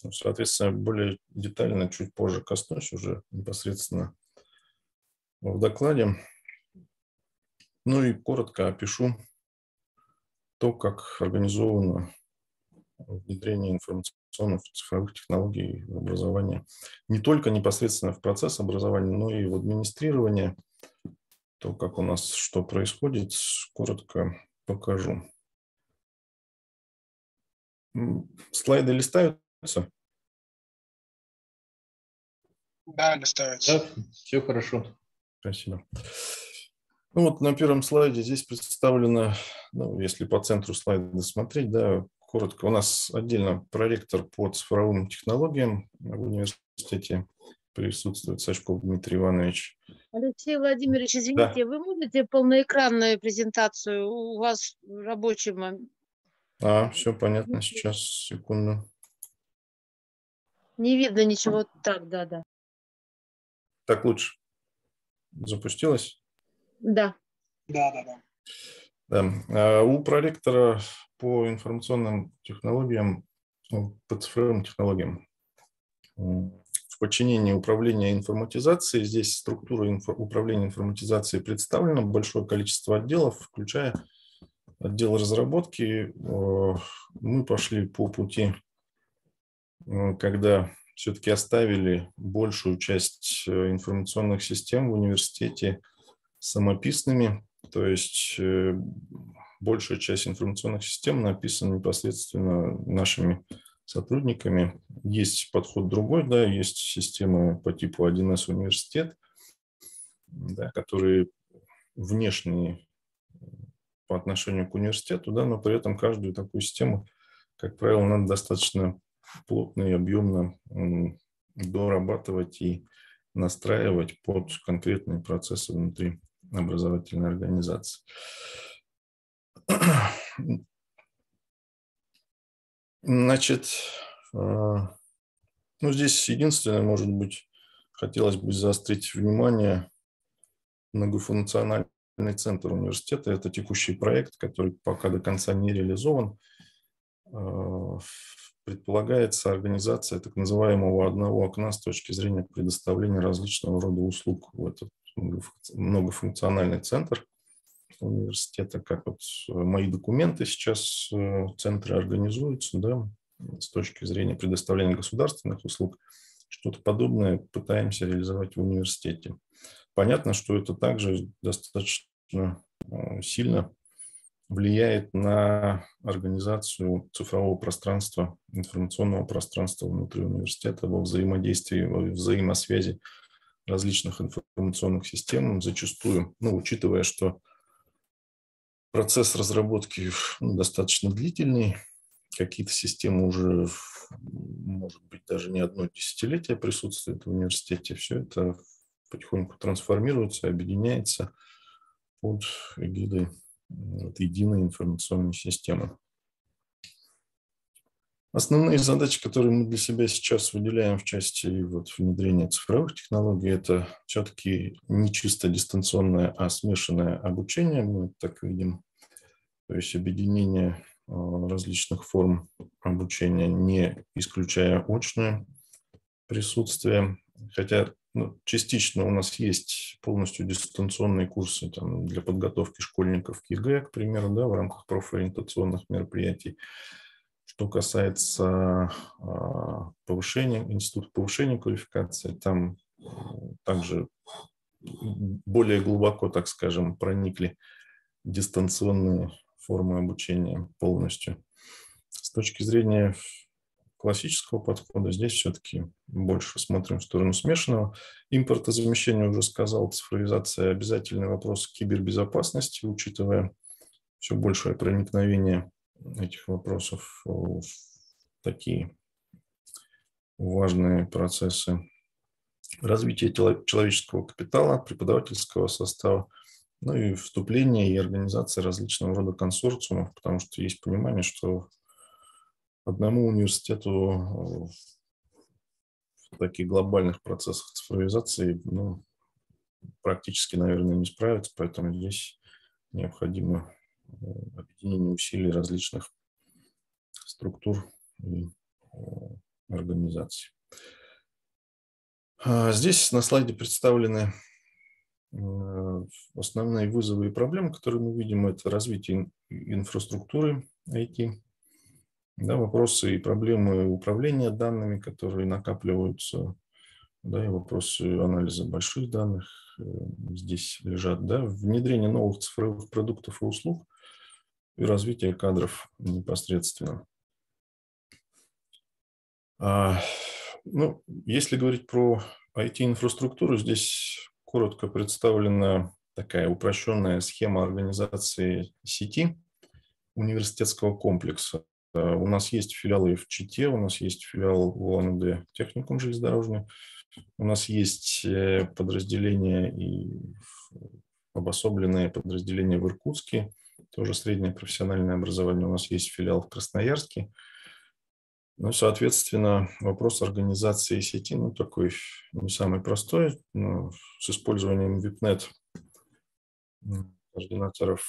Ну, соответственно, более детально чуть позже коснусь уже непосредственно в докладе. Ну и коротко опишу то, как организовано внедрение информационных цифровых технологий в образование. Не только непосредственно в процесс образования, но и в администрирование. То, как у нас что происходит, коротко покажу. Слайды листаются? Да, листаются. Да, все хорошо. Спасибо. Ну вот на первом слайде здесь представлено, ну, если по центру слайда смотреть, да, коротко, у нас отдельно проректор по цифровым технологиям в университете присутствует Сачков Дмитрий Иванович. Алексей Владимирович, извините, да. вы можете полноэкранную презентацию у вас в рабочем? А, все понятно, сейчас, секунду. Не видно ничего. Так, да, да. Так лучше. Запустилось? Да. Да, да, да. Да. А у проректора по информационным технологиям, ну, по цифровым технологиям в подчинении управления информатизацией. Здесь структура инфо управления информатизацией представлена, большое количество отделов, включая отдел разработки. Мы пошли по пути, когда все-таки оставили большую часть э, информационных систем в университете самописными, то есть э, большая часть информационных систем написана непосредственно нашими сотрудниками. Есть подход другой, да, есть системы по типу 1С университет, да, которые внешние по отношению к университету, да, но при этом каждую такую систему, как правило, надо достаточно плотно и объемно дорабатывать и настраивать под конкретные процессы внутри образовательной организации. Значит, а, ну здесь единственное, может быть, хотелось бы заострить внимание многофункциональный центр университета. Это текущий проект, который пока до конца не реализован. Предполагается организация так называемого одного окна с точки зрения предоставления различного рода услуг в этот многофункциональный центр университета, как вот мои документы сейчас э, центры организуются, да, с точки зрения предоставления государственных услуг. Что-то подобное пытаемся реализовать в университете. Понятно, что это также достаточно э, сильно влияет на организацию цифрового пространства, информационного пространства внутри университета во взаимодействии, во взаимосвязи различных информационных систем, зачастую, ну, учитывая, что процесс разработки ну, достаточно длительный, какие-то системы уже, может быть, даже не одно десятилетие присутствуют в университете, все это потихоньку трансформируется, объединяется под эгидой вот, единой информационной системы. Основные задачи, которые мы для себя сейчас выделяем в части вот, внедрения цифровых технологий, это все-таки не чисто дистанционное, а смешанное обучение, мы так видим. То есть объединение а, различных форм обучения, не исключая очное присутствие. Хотя ну, частично у нас есть полностью дистанционные курсы там, для подготовки школьников к ЕГЭ, к примеру, да, в рамках профориентационных мероприятий. Что касается а, повышения, института повышения квалификации, там также более глубоко, так скажем, проникли дистанционные формы обучения полностью. С точки зрения классического подхода здесь все-таки больше смотрим в сторону смешанного. Импортозамещение уже сказал, цифровизация – обязательный вопрос кибербезопасности, учитывая все большее проникновение этих вопросов в такие важные процессы. Развитие человеческого капитала, преподавательского состава, ну и вступление и организация различного рода консорциумов, потому что есть понимание, что одному университету таких глобальных процессах цифровизации ну, практически, наверное, не справится, поэтому здесь необходимо э, объединение усилий различных структур и э, организаций. А здесь на слайде представлены э, основные вызовы и проблемы, которые мы видим. Это развитие инфраструктуры IT, да, вопросы и проблемы управления данными, которые накапливаются, да, и вопросы анализа больших данных э, здесь лежат, да, внедрение новых цифровых продуктов и услуг и развитие кадров непосредственно. А, ну, если говорить про IT-инфраструктуру, здесь коротко представлена такая упрощенная схема организации сети университетского комплекса. Э, у нас есть филиалы в Чите, у нас есть филиал в улан техникум железнодорожный, у нас есть э, подразделения и обособленные подразделения в Иркутске, тоже среднее профессиональное образование. У нас есть филиал в Красноярске. Ну, соответственно, вопрос организации сети, ну, такой не самый простой, но с использованием VIPNet координаторов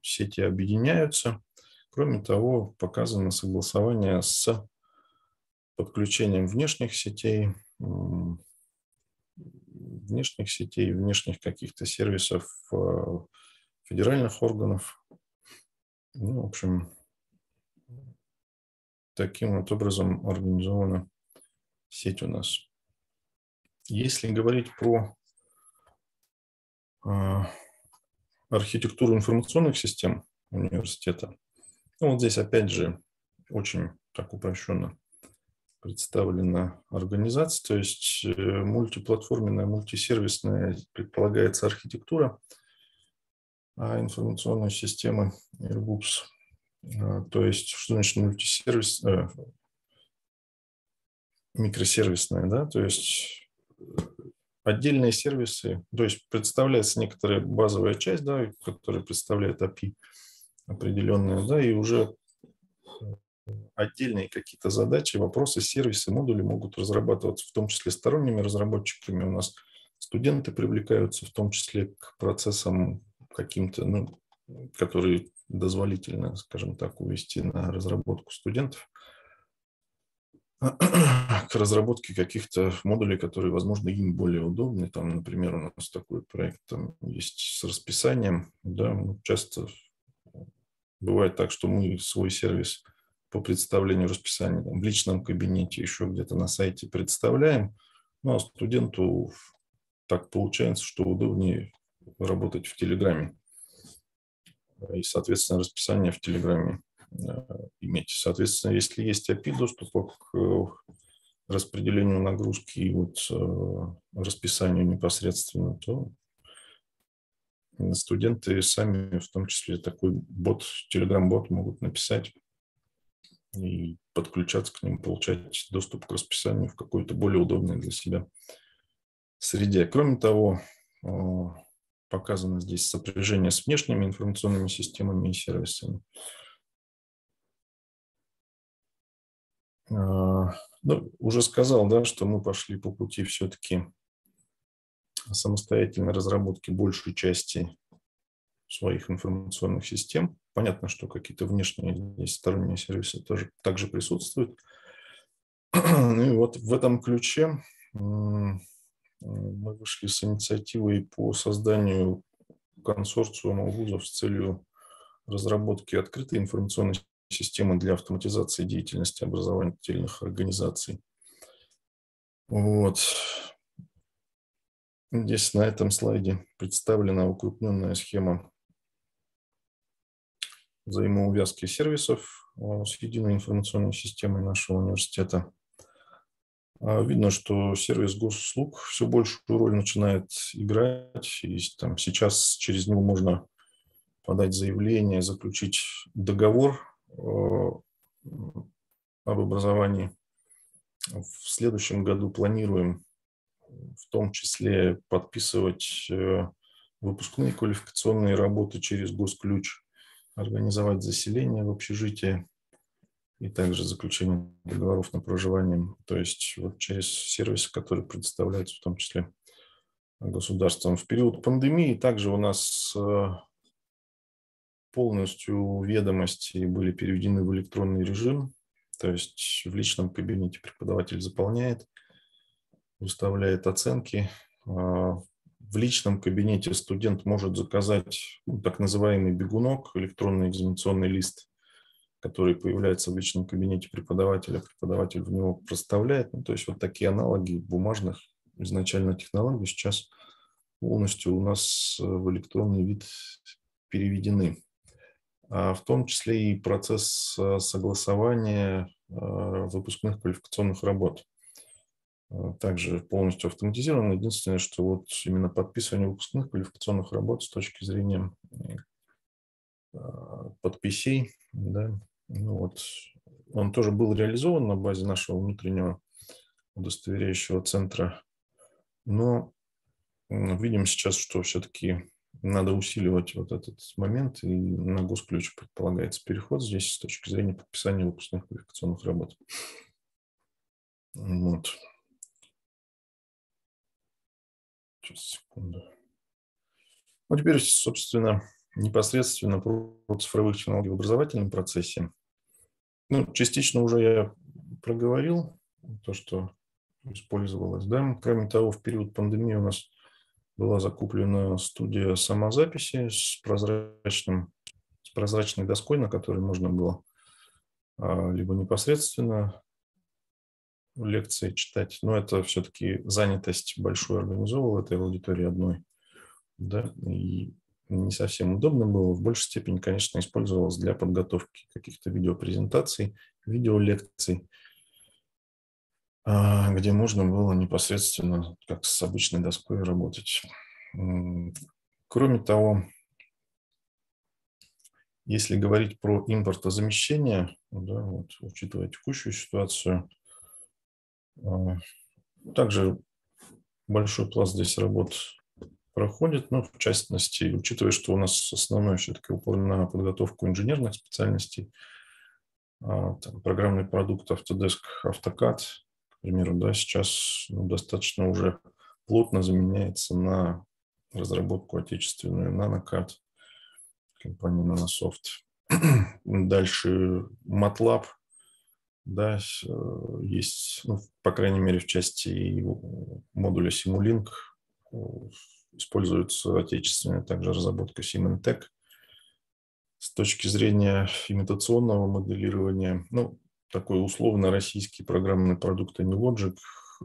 сети объединяются. Кроме того, показано согласование с подключением внешних сетей, внешних сетей, внешних каких-то сервисов э, федеральных органов. Ну, в общем, таким вот образом организована сеть у нас. Если говорить про э, архитектуру информационных систем университета, ну, вот здесь опять же очень так упрощенно представлена организация, то есть э, мультиплатформенная, мультисервисная предполагается архитектура а информационной системы Airbus. А, то есть, что значит мультисервис, э, микросервисная, да, то есть э, отдельные сервисы, то есть представляется некоторая базовая часть, да, которая представляет API определенная, да, и уже отдельные какие-то задачи, вопросы, сервисы, модули могут разрабатываться, в том числе сторонними разработчиками. У нас студенты привлекаются, в том числе к процессам каким-то, ну, которые дозволительно, скажем так, увести на разработку студентов, к разработке каких-то модулей, которые, возможно, им более удобны. Там, например, у нас такой проект там есть с расписанием. Да, часто бывает так, что мы свой сервис по представлению расписания там, в личном кабинете, еще где-то на сайте представляем. Ну, а студенту так получается, что удобнее работать в Телеграме. И, соответственно, расписание в Телеграме э, иметь. Соответственно, если есть API доступа к э, распределению нагрузки и вот э, расписанию непосредственно, то студенты сами, в том числе такой бот, Telegram-бот могут написать и подключаться к ним, получать доступ к расписанию в какой-то более удобной для себя среде. Кроме того, показано здесь сопряжение с внешними информационными системами и сервисами. А, ну, уже сказал, да, что мы пошли по пути все-таки самостоятельной разработки большей части своих информационных систем. Понятно, что какие-то внешние здесь сторонние сервисы тоже также присутствуют. Ну и вот в этом ключе мы вышли с инициативой по созданию консорциума вузов с целью разработки открытой информационной системы для автоматизации деятельности образовательных организаций. Вот. Здесь на этом слайде представлена укрупненная схема взаимоувязки сервисов э, с единой информационной системой нашего университета. А, видно, что сервис госуслуг все большую роль начинает играть. И там сейчас через него можно подать заявление, заключить договор э, об образовании. В следующем году планируем в том числе подписывать э, выпускные квалификационные работы через госключ организовать заселение в общежитие. и также заключение договоров на проживание, то есть вот через сервисы, которые предоставляются в том числе государством. В период пандемии также у нас э, полностью ведомости были переведены в электронный режим, то есть в личном кабинете преподаватель заполняет, выставляет оценки. А, в личном кабинете студент может заказать ну, так называемый бегунок, электронный экзаменационный лист, который появляется в личном кабинете преподавателя, преподаватель в него проставляет. Ну, то есть вот такие аналоги бумажных изначально технологий сейчас полностью у нас в электронный вид переведены. А в том числе и процесс э, согласования э, выпускных квалификационных работ. Э, также полностью автоматизирован. Единственное, что вот именно подписывание выпускных квалификационных работ с точки зрения подписей, да, ну вот, он тоже был реализован на базе нашего внутреннего удостоверяющего центра, но видим сейчас, что все-таки надо усиливать вот этот момент, и на госключ предполагается переход здесь с точки зрения подписания выпускных квалификационных работ. Вот. Сейчас, секунду. Ну, теперь, собственно, непосредственно про цифровых технологий в образовательном процессе. Ну, частично уже я проговорил то, что использовалось. Да? Кроме того, в период пандемии у нас была закуплена студия самозаписи с прозрачным, с прозрачной доской, на которой можно было а, либо непосредственно лекции читать, но это все-таки занятость большую организовывал этой аудитории одной, да, и не совсем удобно было. В большей степени, конечно, использовалось для подготовки каких-то видеопрезентаций, видеолекций, а, где можно было непосредственно как с обычной доской работать. Кроме того, если говорить про импортозамещение, да, вот, учитывая текущую ситуацию, также большой пласт здесь работ проходит, но в частности, учитывая, что у нас основной все-таки упор на подготовку инженерных специальностей, а, там, программный продукт Autodesk, AutoCAD, примеру, да, сейчас ну, достаточно уже плотно заменяется на разработку отечественную NanoCAD компании Nanosoft. Дальше MATLAB, да, э, есть, ну, по крайней мере, в части модуля Simulink э, используется отечественная также разработка Symantec. С точки зрения имитационного моделирования, ну, такой условно российский программный продукт AnyLogic э,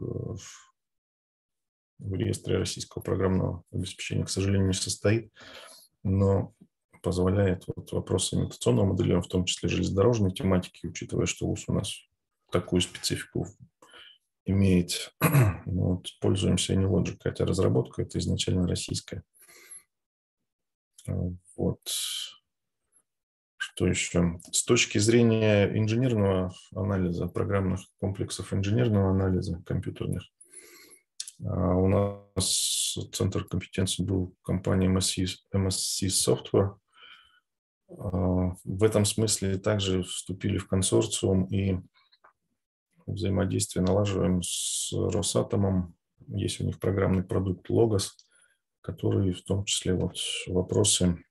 в реестре российского программного обеспечения, к сожалению, не состоит, но позволяет вот вопросы имитационного моделирования, в том числе железнодорожной тематики, учитывая, что ВУЗ у нас такую специфику имеет. Ну вот, пользуемся AnyLogic, хотя разработка это изначально российская. Вот. Что еще? С точки зрения инженерного анализа, программных комплексов инженерного анализа компьютерных, а, у нас центр компетенции был компания MSC, MSC Software. А, в этом смысле также вступили в консорциум и взаимодействие налаживаем с Росатомом. Есть у них программный продукт Logos, который в том числе вот вопросы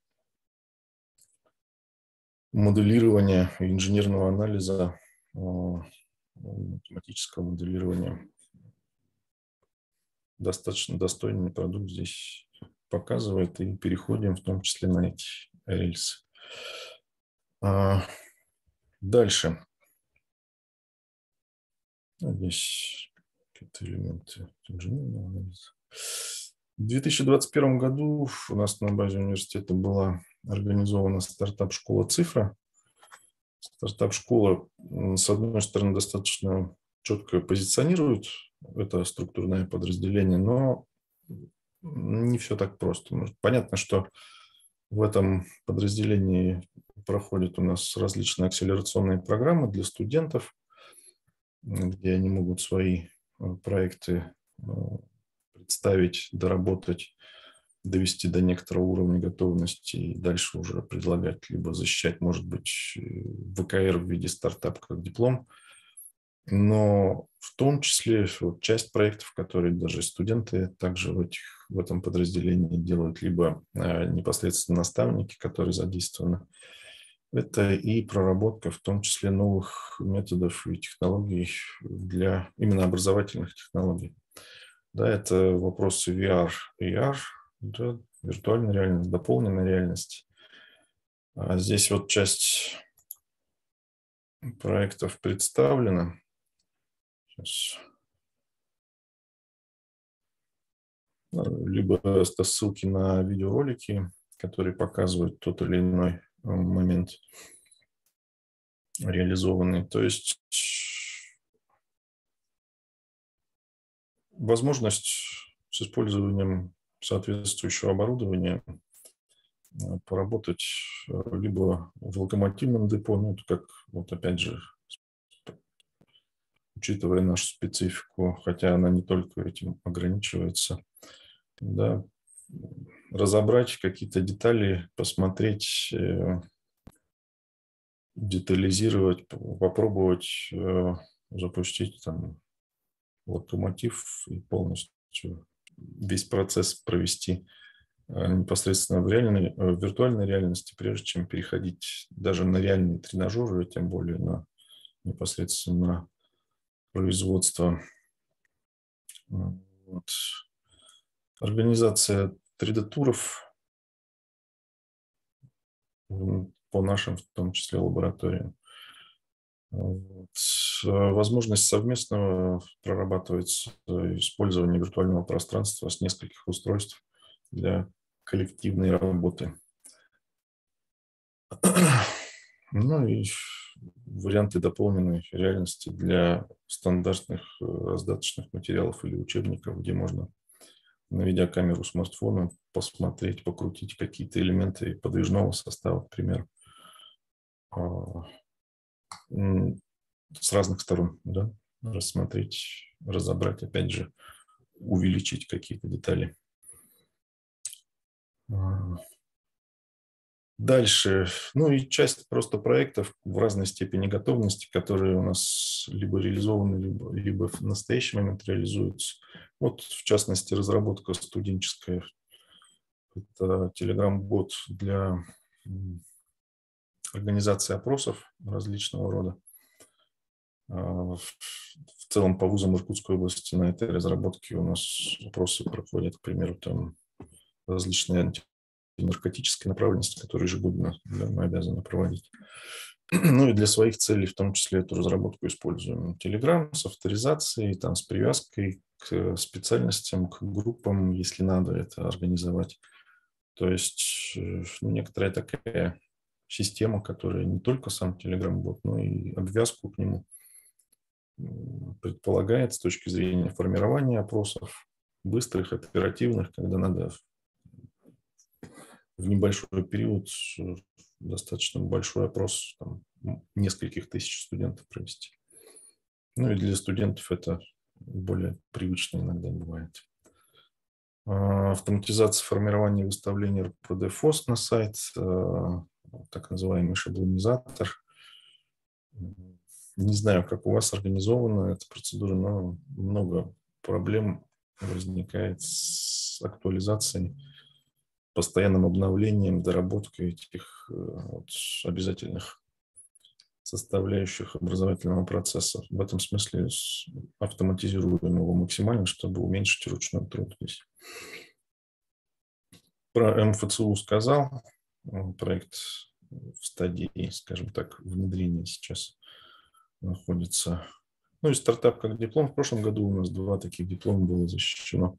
моделирования инженерного анализа, а, математического моделирования. Достаточно достойный продукт здесь показывает, и переходим в том числе на эти рельсы. А, дальше. Здесь какие-то элементы инженерного анализа. В 2021 году у нас на базе университета была организована стартап-школа «Цифра». Стартап-школа, с одной стороны, достаточно четко позиционирует это структурное подразделение, но не все так просто. Понятно, что в этом подразделении проходят у нас различные акселерационные программы для студентов, где они могут свои э, проекты э, представить, доработать. довести до некоторого уровня готовности и дальше уже предлагать, либо защищать, может быть, ВКР в виде стартап как диплом, но в том числе вот, часть проектов, которые даже студенты также в, этих, в этом подразделении делают, либо э, непосредственно наставники, которые задействованы, это и проработка в том числе новых методов и технологий для именно образовательных технологий. Да, это вопросы VR, AR, да, виртуальная реальность, дополненная реальность. А здесь вот часть проектов представлена. Сейчас. Либо это ссылки на видеоролики, которые показывают тот или иной э, момент реализованный. То есть возможность с использованием соответствующего оборудования э, поработать э, либо в локомотивном депо, ну, как вот опять же, учитывая нашу специфику, хотя она не только этим ограничивается, да, разобрать какие-то детали, посмотреть, э, детализировать, попробовать запустить там локомотив и полностью весь процесс провести э, непосредственно в, реальной, э, в виртуальной реальности, прежде чем переходить даже на реальные тренажеры, тем более на непосредственно производство. Вот. Организация 3D-туров по нашим, в том числе, лабораториям. Вот. Возможность совместного прорабатывать использование виртуального пространства с нескольких устройств для коллективной работы. Ну и варианты дополненной реальности для стандартных э, раздаточных материалов или учебников, где можно, наведя камеру смартфона, посмотреть, покрутить какие-то элементы подвижного состава, к примеру а, с разных сторон, да, рассмотреть, разобрать, опять же, увеличить какие-то детали. Дальше, ну и часть просто проектов в разной степени готовности, которые у нас либо реализованы, либо, либо в настоящий момент реализуются. Вот, в частности, разработка студенческая. Это Telegram-бот для организации опросов различного рода. А, в целом по вузам Иркутской области на этой разработке у нас опросы проходят, к примеру, там различные антинаркотические направленности, которые ежегодно мы обязаны проводить. Ну и для своих целей, в том числе, эту разработку используем. Telegram с авторизацией, там, с привязкой к специальностям, к группам, если надо это организовать. То есть э, ну, некоторая такая система, которая не только сам Telegram-бот, но и обвязку к нему предполагает с точки зрения формирования опросов, быстрых, оперативных, когда надо в небольшой период достаточно большой опрос там, нескольких тысяч студентов провести. Ну и для студентов это более привычно иногда бывает. А, автоматизация формирования выставления РПД-ФОС на сайт, а, так называемый шаблонизатор. Не знаю, как у вас организована эта процедура, но много проблем возникает с актуализацией, постоянным обновлением, доработкой этих э, вот, обязательных составляющих образовательного процесса. В этом смысле автоматизируем его максимально, чтобы уменьшить ручной труд здесь. Про МФЦУ сказал. Проект в стадии, скажем так, внедрения сейчас находится. Ну и стартап как диплом. В прошлом году у нас два таких диплома было защищено.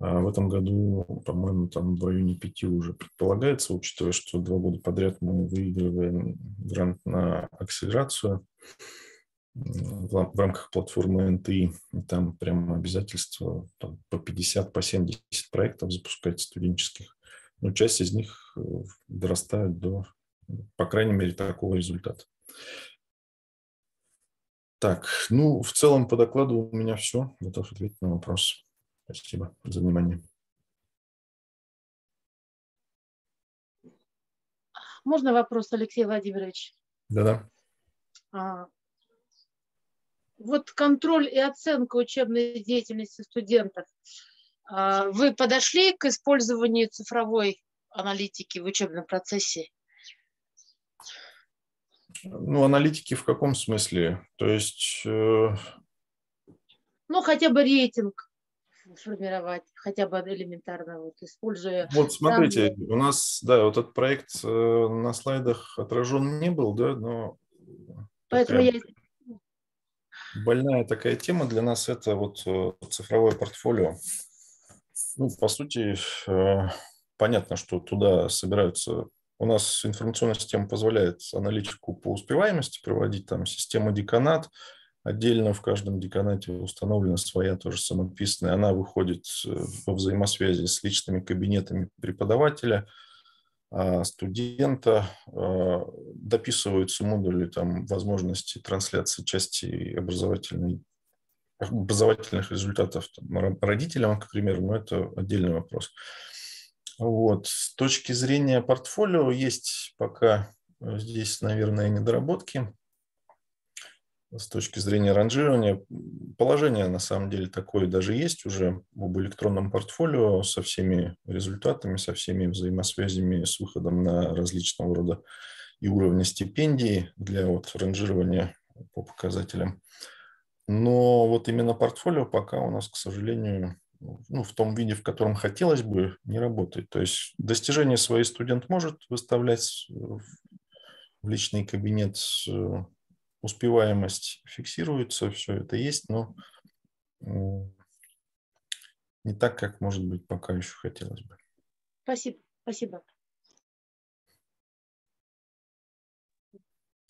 А в этом году, по-моему, там в районе пяти уже предполагается, учитывая, что два года подряд мы выигрываем грант на акселерацию в рамках платформы НТИ. Там прямо обязательство там, по 50, по 70 проектов запускать студенческих. Но часть из них э, дорастает до, по крайней мере, такого результата. Так, ну, в целом по докладу у меня все. Готов ответить на вопрос. Спасибо за внимание. Можно вопрос, Алексей Владимирович? Да-да. А, вот контроль и оценка учебной деятельности студентов. А, вы подошли к использованию цифровой аналитики в учебном процессе? Ну, аналитики в каком смысле? То есть... Э, ну, хотя бы рейтинг формировать, хотя бы элементарно, вот, используя... Вот смотрите, данные. у нас, да, вот этот проект э, на слайдах отражен не был, да, но... Поэтому такая... я... Больная такая тема для нас – это вот э, цифровое портфолио. Ну, по сути, э, понятно, что туда собираются у нас информационная система позволяет аналитику по успеваемости проводить, там система деканат, отдельно в каждом деканате установлена своя тоже самописная. Она выходит э, во взаимосвязи с личными кабинетами преподавателя, а, студента, а, дописываются модули там, возможности трансляции части образовательной образовательных результатов там, родителям, к примеру, но это отдельный вопрос. Вот. С точки зрения портфолио есть пока э, здесь, наверное, недоработки. С точки зрения ранжирования, положение на самом деле такое даже есть уже об электронном портфолио со всеми результатами, со всеми взаимосвязями с выходом на различного рода и уровня стипендий для вот ранжирования по показателям. Но вот именно портфолио пока у нас, к сожалению, ну, в том виде, в котором хотелось бы, не работает. То есть достижения свои студент может выставлять в личный кабинет, успеваемость фиксируется, все это есть, но не так, как, может быть, пока еще хотелось бы. Спасибо. Спасибо.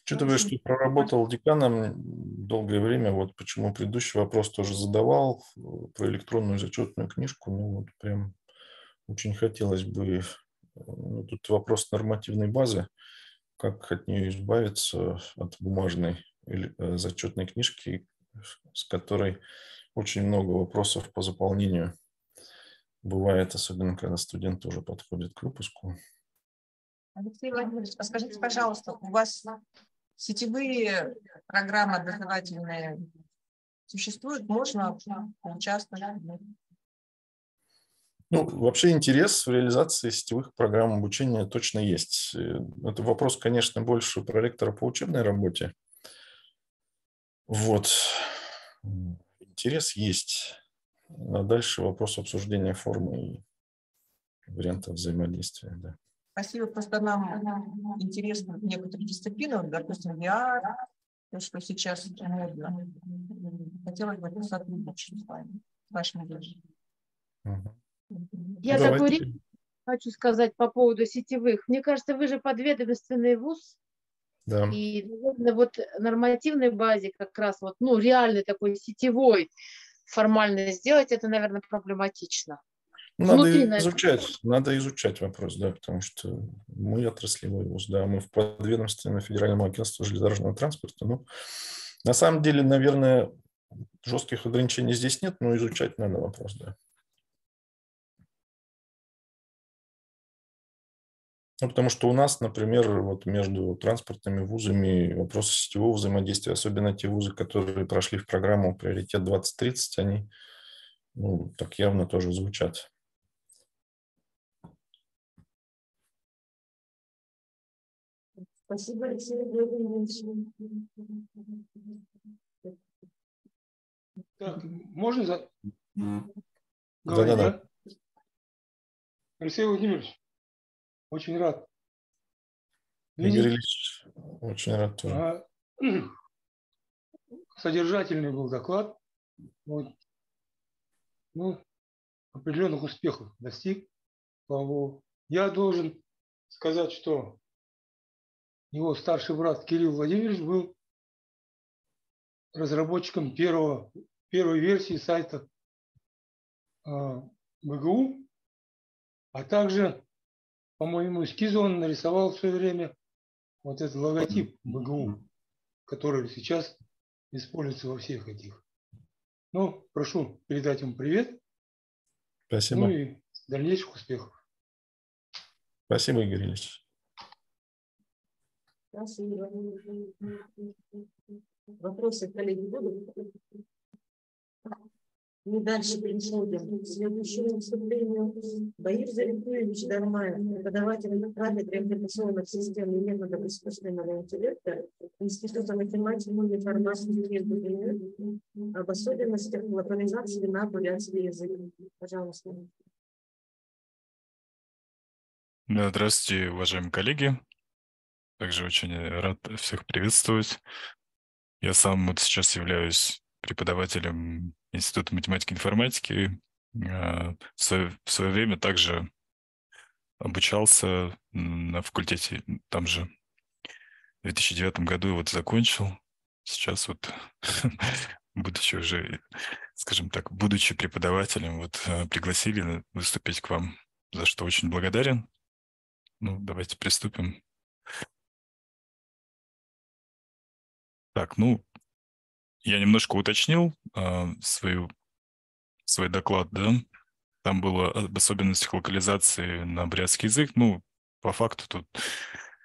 Учитывая, что проработал деканом долгое время, вот почему предыдущий вопрос тоже задавал э, про электронную зачетную книжку, ну вот прям очень хотелось бы, э, ну, тут вопрос нормативной базы, как от нее избавиться, от бумажной э, зачетной книжки, с которой очень много вопросов по заполнению бывает, особенно когда студент уже подходит к выпуску. Алексей Владимирович, а скажите, пожалуйста, у вас Сетевые программы образовательные существуют, можно участвовать. Ну, вообще интерес в реализации сетевых программ обучения точно есть. Э, это вопрос, конечно, больше про ректора по учебной работе. Вот. Интерес есть. А дальше вопрос обсуждения формы и вариантов взаимодействия. Да. Спасибо, просто нам интересно некоторые дисциплины, допустим, VR, то, что сейчас модно. Хотелось бы сотрудничать с вами, с вашим Я Давайте. такую речь хочу сказать по поводу сетевых. Мне кажется, вы же подведомственный вуз, да. И, наверное, вот нормативной базе как раз вот, ну, реальный такой сетевой формально сделать, это, наверное, проблематично. Надо Внутри, изучать, надо изучать вопрос, да, потому что мы отраслевой вуз, да, мы в подведомственном федеральном агентстве железнодорожного транспорта. Ну, на самом деле, наверное, жестких ограничений здесь нет, но изучать надо вопрос, да. Ну, потому что у нас, например, вот между транспортными вузами вопросы сетевого взаимодействия, особенно те вузы, которые прошли в программу «Приоритет 2030», они ну, так явно тоже звучат. Спасибо, Алексей Владимирович. Можно за... Да, да, да. Алексей Владимирович, очень рад. Игорь Ильич, очень рад тоже. А, содержательный был доклад. Вот. Ну, определенных успехов достиг. Я должен сказать, что его старший брат Кирилл Владимирович был разработчиком первого, первой версии сайта а, БГУ, а также, по моему эскизу, он нарисовал в свое время вот этот логотип БГУ, который сейчас используется во всех этих. Ну, прошу передать ему привет. Спасибо. Ну и дальнейших успехов. Спасибо, Игорь Ильич. Вопросы, коллеги, будут? Мы дальше переходим к следующему выступлению. Баир Зарифуевич Дармаев, преподаватель кафедры реабилитационных систем и методов искусственного интеллекта Института математики и информации об особенностях локализации на бурятский язык. Пожалуйста. Да, здравствуйте, уважаемые коллеги. Также очень рад всех приветствовать. Я сам вот сейчас являюсь преподавателем Института математики и информатики. А, в свое, в свое время также обучался на факультете там же. В 2009 году вот закончил. Сейчас вот, будучи уже, скажем так, будучи преподавателем, вот а, пригласили выступить к вам, за что очень благодарен. Ну, давайте приступим. Так, ну, я немножко уточнил э, свою, свой доклад, да. Там было об особенностях локализации на бурятский язык. Ну, по факту тут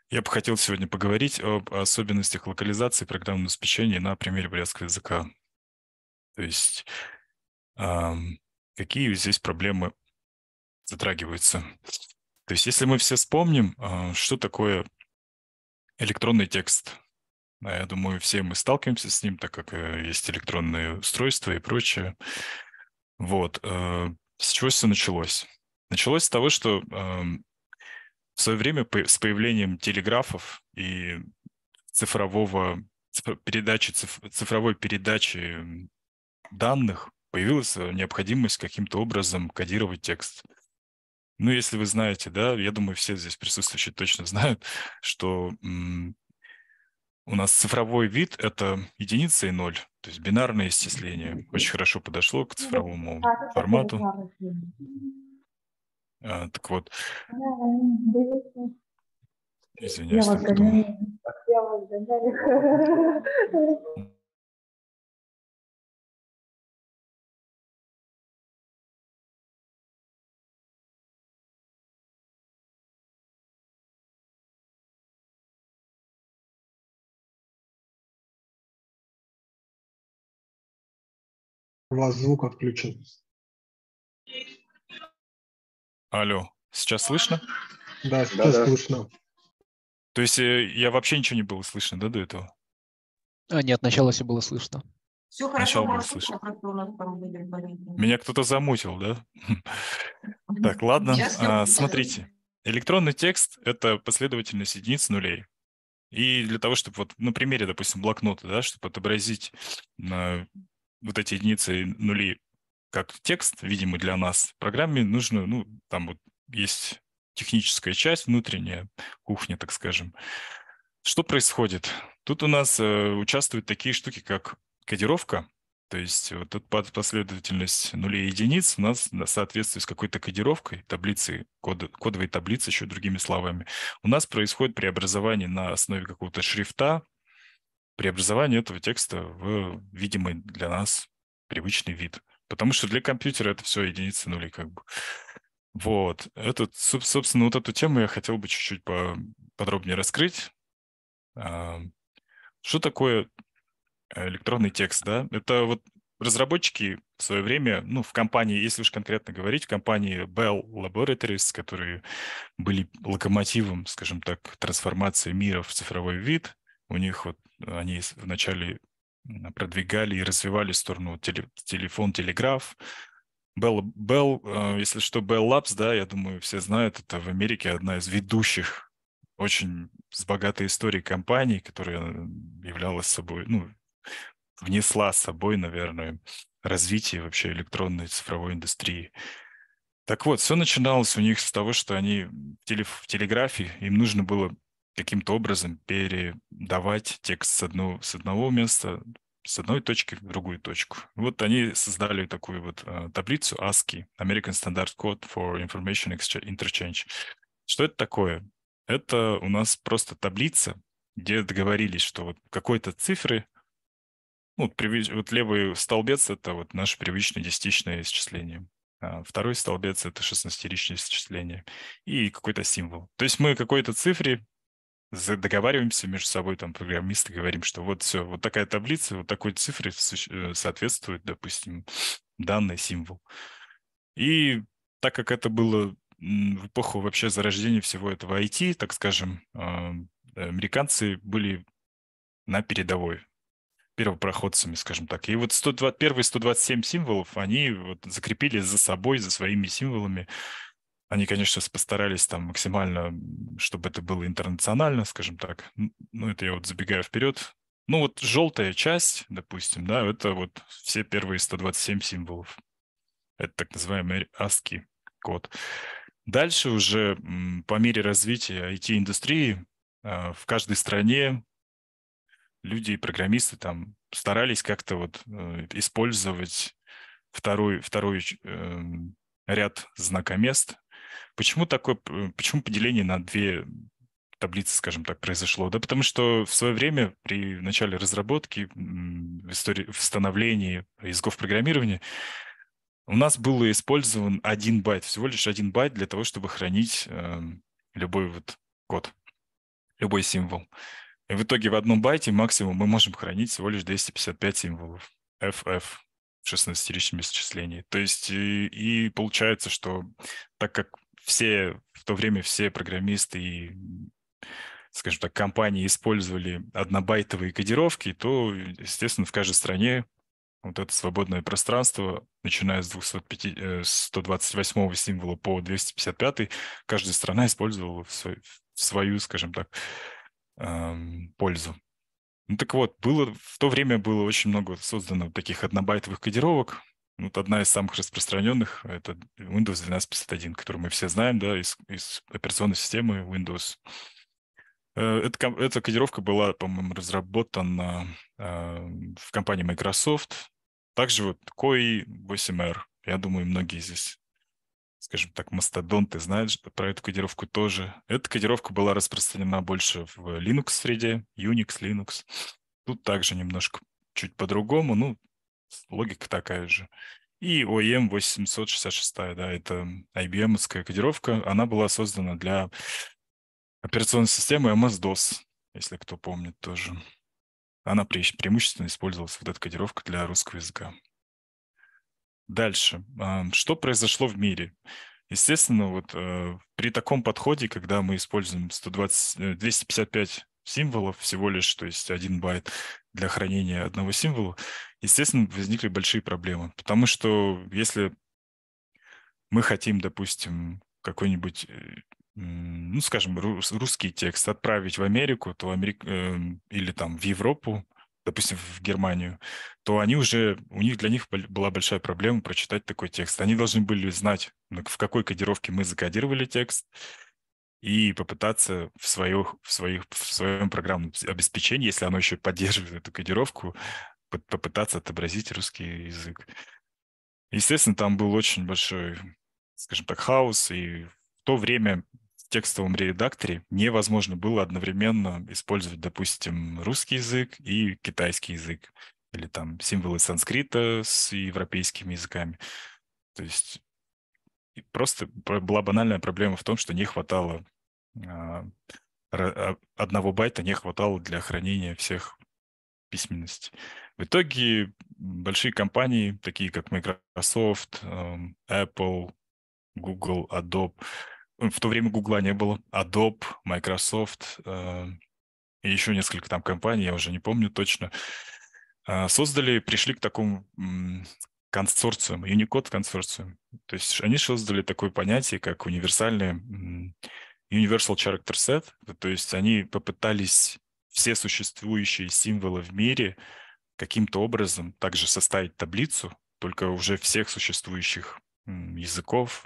я бы хотел сегодня поговорить об особенностях локализации программного обеспечения на примере бурятского языка. То есть э, какие здесь проблемы затрагиваются. То есть если мы все вспомним, э, что такое электронный текст – я думаю, все мы сталкиваемся с ним, так как э, есть электронные устройства и прочее. Вот. Э, с чего все началось? Началось с того, что эм, в свое время с появлением телеграфов и цифрового передачи, цифровой передачи данных появилась э, необходимость каким-то образом кодировать текст. Ну, если вы знаете, да, я думаю, все здесь присутствующие точно знают, что у нас цифровой вид – это единица и ноль, то есть бинарное исчисление. Очень хорошо подошло к цифровому формату. А, так вот. Извиняюсь. Я вас У вас звук отключен. Алло, сейчас слышно? Да, сейчас да, слышно. То есть э, я вообще ничего не было слышно, да, до этого? А, нет, начало все было слышно. Все хорошо, было слышно. Меня кто-то замутил, да? Так, ладно, а, смотрите. Электронный текст – это последовательность единиц нулей. И для того, чтобы вот на примере, допустим, блокнота, да, чтобы отобразить вот эти единицы нули как текст, видимый для нас, в программе нужно, ну, там вот есть техническая часть, внутренняя кухня, так скажем. Что происходит? Тут у нас э, участвуют такие штуки, как кодировка, то есть вот эта последовательность нулей и единиц у нас соответствует с какой-то кодировкой, таблицы, код, кодовой таблицы, еще другими словами. У нас происходит преобразование на основе какого-то шрифта, преобразование этого текста в видимый для нас привычный вид. Потому что для компьютера это все единицы нули как бы. Вот. Этот, собственно, вот эту тему я хотел бы чуть-чуть подробнее раскрыть. А, что такое электронный текст, да? Это вот разработчики в свое время, ну, в компании, если уж конкретно говорить, в компании Bell Laboratories, которые были локомотивом, скажем так, трансформации мира в цифровой вид, у них вот они вначале продвигали и развивали сторону теле, телефон, телеграф. Bell, Bell, э, если что, Bell Labs, да, я думаю, все знают, это в Америке одна из ведущих, очень с богатой историей компаний, которая являлась собой, ну, внесла с собой, наверное, развитие вообще электронной цифровой индустрии. Так вот, все начиналось у них с того, что они в телеграфе, им нужно было каким-то образом передавать текст с, одного, с одного места, с одной точки в другую точку. Вот они создали такую вот uh, таблицу ASCII, American Standard Code for Information Interchange. Что это такое? Это у нас просто таблица, где договорились, что вот какой-то цифры, ну, привыч... вот левый столбец – это вот наше привычное десятичное исчисление. А второй столбец – это шестнадцатеричное исчисление. И какой-то символ. То есть мы какой-то цифре договариваемся между собой, там, программисты, говорим, что вот все, вот такая таблица, вот такой цифре э, соответствует, допустим, данный символ. И так как это было в эпоху вообще зарождения всего этого IT, так скажем, а, американцы были на передовой, первопроходцами, скажем так. И вот 120, первые 127 символов они вот закрепили за собой, за своими символами. Они, конечно, постарались там максимально, чтобы это было интернационально, скажем так. Ну, это я вот забегаю вперед. Ну, вот желтая часть, допустим, да, это вот все первые 127 символов. Это так называемый ASCII код. Дальше уже по мере развития IT-индустрии а, в каждой стране люди и программисты там старались как-то вот э, использовать второй, второй э, ряд знакомест. Почему такое, почему поделение на две таблицы, скажем так, произошло? Да потому что в свое время при начале разработки, в истории, в становлении языков программирования у нас был использован один байт, всего лишь один байт для того, чтобы хранить э, любой вот код, любой символ. И в итоге в одном байте максимум мы можем хранить всего лишь 255 символов FF в 16-ричном исчислении. То есть и, и получается, что так как все в то время все программисты и скажем так, компании использовали однобайтовые кодировки, то, естественно, в каждой стране вот это свободное пространство, начиная с 205, 128 э, символа по 255, каждая страна использовала в, свой, в свою, скажем так, эм, пользу. Ну так вот, было, в то время было очень много создано таких однобайтовых кодировок. Вот одна из самых распространенных — это Windows 1251, которую мы все знаем, да, из, из операционной системы Windows. Э, эта, эта кодировка была, по-моему, разработана э, в компании Microsoft. Также вот COI 8R. Я думаю, многие здесь скажем так, мастодонты знают про эту кодировку тоже. Эта кодировка была распространена больше в Linux-среде, Unix, Linux. Тут также немножко чуть по-другому, ну, логика такая же. И OEM 866, да, это IBM-овская кодировка. Она была создана для операционной системы MS-DOS, если кто помнит тоже. Она преимущественно использовалась, вот эта кодировка для русского языка. Дальше. Что произошло в мире? Естественно, вот э, при таком подходе, когда мы используем 120, 255 э, символов всего лишь, то есть один байт для хранения одного символа, естественно, возникли большие проблемы. Потому что если мы хотим, допустим, какой-нибудь, э, ну, скажем, русский текст отправить в Америку, то Америк... или там в Европу, допустим, в Германию, то они уже, у них для них была большая проблема прочитать такой текст. Они должны были знать, в какой кодировке мы закодировали текст, и попытаться в, свое, в, своих, в своем программном обеспечении, если оно еще поддерживает эту кодировку, попытаться отобразить русский язык. Естественно, там был очень большой, скажем так, хаос, и в то время текстовом редакторе невозможно было одновременно использовать, допустим, русский язык и китайский язык, или там символы санскрита с европейскими языками. То есть просто была банальная проблема в том, что не хватало а, а, одного байта не хватало для хранения всех письменностей. В итоге большие компании, такие как Microsoft, эм, Apple, Google, Adobe, в то время Гугла не было. Adobe, Microsoft э, и еще несколько там компаний, я уже не помню точно, э, создали, пришли к такому м, консорциуму, Unicode консорциум. То есть они создали такое понятие, как универсальный Universal Character Set. То есть они попытались все существующие символы в мире каким-то образом также составить таблицу, только уже всех существующих языков,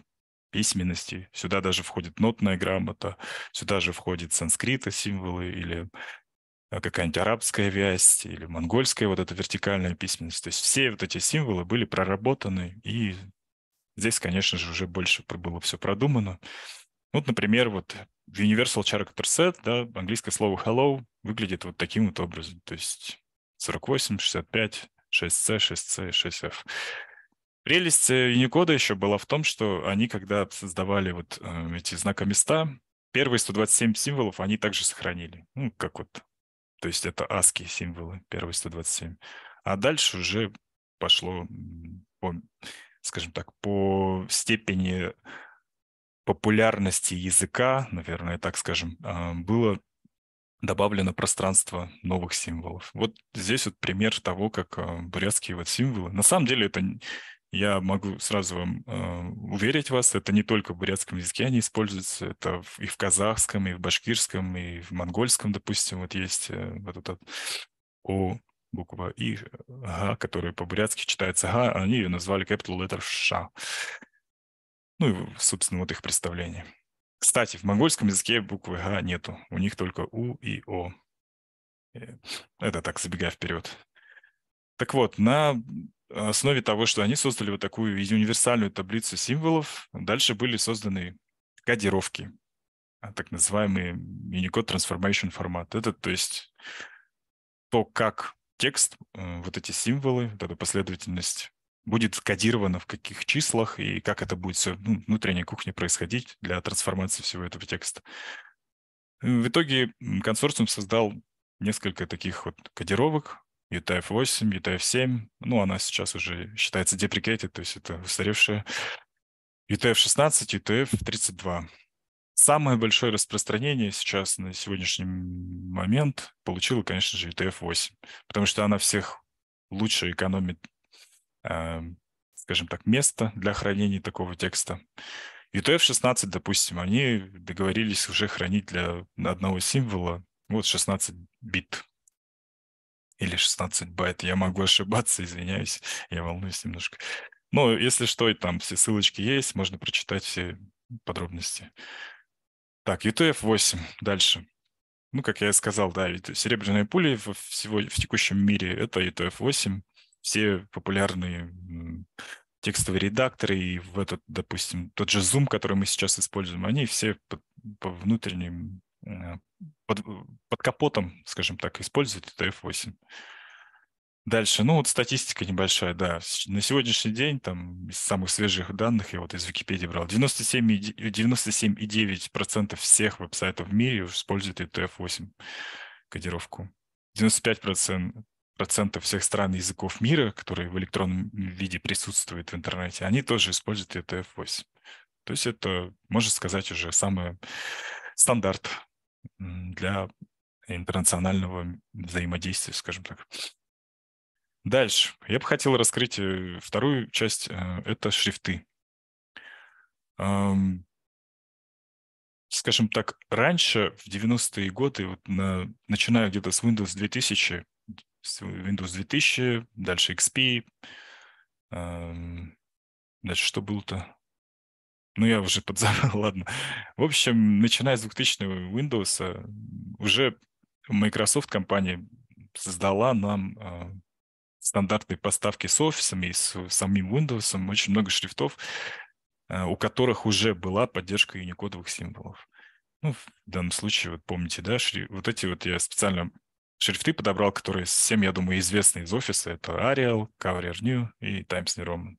письменности. Сюда даже входит нотная грамота, сюда же входит санскрита символы или какая-нибудь арабская вязь или монгольская вот эта вертикальная письменность. То есть все вот эти символы были проработаны, и здесь, конечно же, уже больше было все продумано. Вот, например, вот в Universal Character Set, да, английское слово hello выглядит вот таким вот образом. То есть 48, 65, 6C, 6C, 6F. Прелесть Unicode еще была в том, что они, когда создавали вот э, эти знакоместа, первые 127 символов они также сохранили. Ну, как вот, то есть это ASCII символы, первые 127. А дальше уже пошло, по, скажем так, по степени популярности языка, наверное, так скажем, а, было добавлено пространство новых символов. Вот здесь вот пример того, как а, бурятские вот символы. На самом деле это я могу сразу вам э, уверить вас, это не только в бурятском языке они используются, это и в казахском, и в башкирском, и в монгольском, допустим, вот есть э, вот этот О буква И, Га, которая по-бурятски читается Га, они ее назвали capital letter Ша. Ну и, собственно, вот их представление. Кстати, в монгольском языке буквы Га нету, у них только У и О. Э, это так, забегая вперед. Так вот, на основе того, что они создали вот такую универсальную таблицу символов, дальше были созданы кодировки, а, так называемый Unicode Transformation формат. Это, то есть, то, как текст, э, вот эти символы, вот эта последовательность будет кодирована в каких числах и как это будет все ну, внутренней кухне происходить для трансформации всего этого текста. В итоге консорциум создал несколько таких вот кодировок, UTF-8, UTF-7. Ну, она сейчас уже считается deprecated, то есть это устаревшая. UTF-16, UTF-32. Самое большое распространение сейчас на сегодняшний момент получила, конечно же, UTF-8, потому что она всех лучше экономит, э, скажем так, место для хранения такого текста. UTF-16, допустим, они договорились уже хранить для одного символа вот 16 бит или 16 байт. Я могу ошибаться, извиняюсь, я волнуюсь немножко. Но если что, там все ссылочки есть, можно прочитать все подробности. Так, UTF-8. Дальше. Ну, как я и сказал, да, серебряные пули в, всего, в текущем мире – это UTF-8. Все популярные текстовые редакторы и в этот, допустим, тот же Zoom, который мы сейчас используем, они все по, по внутренним под, под капотом, скажем так, используют TF8. Дальше, ну вот статистика небольшая, да. На сегодняшний день, там, из самых свежих данных, я вот из Википедии брал, 97,9% 97 всех веб-сайтов в мире используют ETF8 кодировку. 95% процентов всех стран языков мира, которые в электронном виде присутствуют в интернете, они тоже используют ETF8. То есть это, можно сказать, уже самый стандарт для интернационального взаимодействия, скажем так. Дальше. Я бы хотел раскрыть э, вторую часть. Э, это шрифты. Скажем так, раньше, в 90-е годы, вот на, начиная где-то с Windows 2000, с Windows 2000, дальше XP, дальше что было-то? Ну, я уже подзабыл, ладно. В общем, начиная с 2000 Windows, уже Microsoft компания создала нам э, стандартные поставки с офисами и с самим Windows, очень много шрифтов, э, у которых уже была поддержка юникодовых символов. Ну, в данном случае, вот помните, да, шри... вот эти вот я специально шрифты подобрал, которые всем, я думаю, известны из офиса. Это Arial, Courier New и Times New Roman.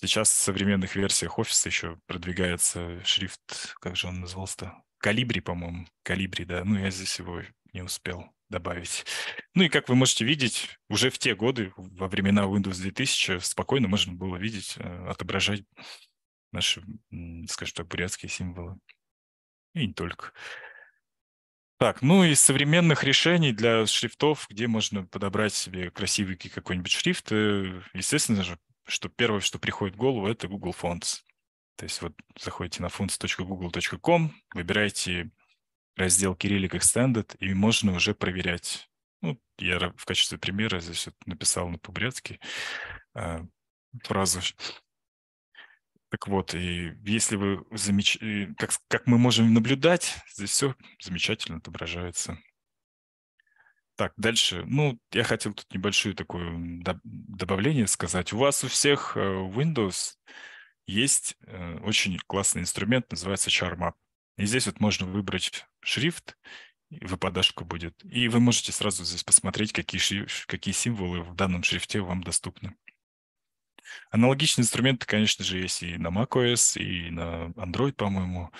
Сейчас в современных версиях офиса еще продвигается шрифт, как же он назывался-то? Калибри, по-моему. Калибри, да. Ну, я здесь его не успел добавить. Ну и как вы можете видеть, уже в те годы, во времена Windows 2000, спокойно можно было видеть, э, отображать наши, скажем так, бурятские символы. И не только. Так, ну и современных решений для шрифтов, где можно подобрать себе красивый какой-нибудь шрифт, э, естественно же, что первое, что приходит в голову, это Google Fonts. То есть вот заходите на fonts.google.com, выбираете раздел Cyrillic Extended, и можно уже проверять. Ну, я в качестве примера здесь вот написал на по-бурятски э, фразу. Так вот, и если вы замеч... как, как мы можем наблюдать, здесь все замечательно отображается. Так, дальше. Ну, я хотел тут небольшое такое добавление сказать. У вас у всех э, Windows есть э, очень классный инструмент, называется CharMap. И здесь вот можно выбрать шрифт, выпадашка будет, и вы можете сразу здесь посмотреть, какие, шриф... какие символы в данном шрифте вам доступны. Аналогичные инструменты, конечно же, есть и на macOS, и на Android, по-моему.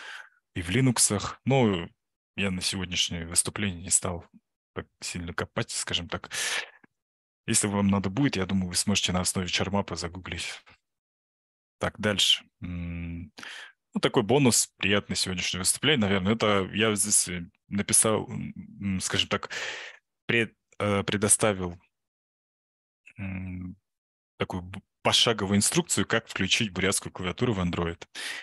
и в Linux. Ну, я на сегодняшнее выступление не стал так сильно копать, скажем так. Если вам надо будет, я думаю, вы сможете на основе чармапа загуглить. Так, дальше. Ну, такой бонус, приятный сегодняшнее выступление, наверное. Это я здесь э, написал, скажем так, пред, э, предоставил такую пошаговую инструкцию, как включить бурятскую клавиатуру в Android.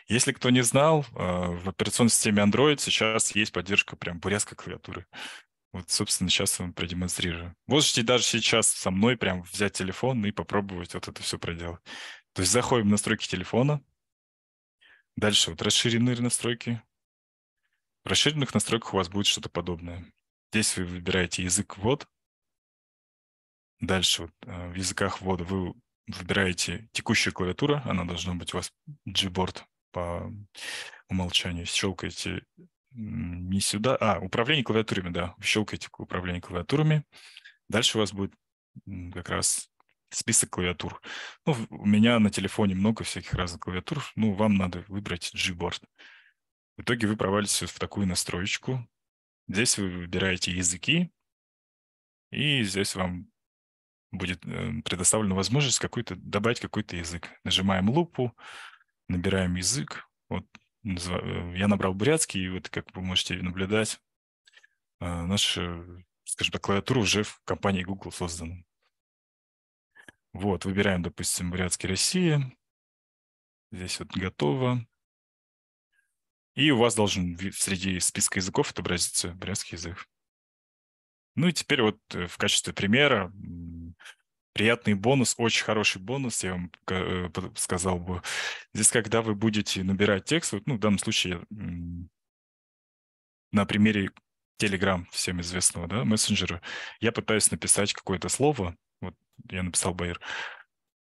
Если кто не знал, э, в операционной системе Android сейчас есть поддержка прям бурятской клавиатуры. Вот, собственно, сейчас вам продемонстрирую. Можете даже сейчас со мной прям взять телефон и попробовать вот это все проделать. То есть заходим в настройки телефона. Дальше вот расширенные настройки. В расширенных настройках у вас будет что-то подобное. Здесь вы выбираете язык ввод. Дальше вот, э, в языках ввода вы выбираете текущую клавиатуру, она должна быть у вас Gboard по умолчанию. Щелкаете не сюда, а, управление клавиатурами, да, щелкаете управление клавиатурами. Дальше у вас будет как раз список клавиатур. Ну, у меня на телефоне много всяких разных клавиатур, ну, вам надо выбрать Gboard. В итоге вы провалитесь в такую настроечку. Здесь вы выбираете языки, и здесь вам будет э, предоставлена возможность какой-то добавить какой-то язык. Нажимаем лупу, набираем язык. Вот я набрал бурятский, и вот как вы можете наблюдать, э, наша, скажем так, клавиатура уже в компании Google создана. Вот, выбираем, допустим, бурятский Россия. Здесь вот готово. И у вас должен среди списка языков отобразиться бурятский язык. Ну и теперь вот в качестве примера приятный бонус, очень хороший бонус, я вам э, сказал бы. Здесь, когда вы будете набирать текст, вот, ну, в данном случае на примере Telegram, всем известного, да, мессенджера, я пытаюсь написать какое-то слово, вот я написал Байер,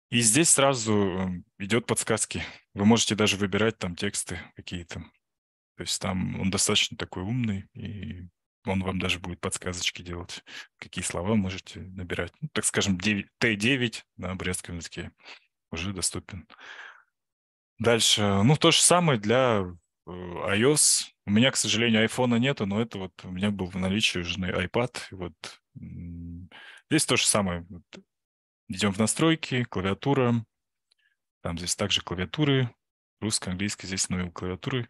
и здесь сразу эм, идет подсказки. Вы можете даже выбирать там тексты какие-то. То есть там он достаточно такой умный, и он вам даже будет подсказочки делать, какие слова можете набирать. Ну, так скажем, Т9 на брестском языке уже доступен. Дальше, ну, то же самое для э, iOS. У меня, к сожалению, iPhone нету, но это вот у меня был в наличии уже iPad. Вот здесь то же самое. Идем в настройки, клавиатура. Там здесь также клавиатуры, русская, английская, здесь новые клавиатуры.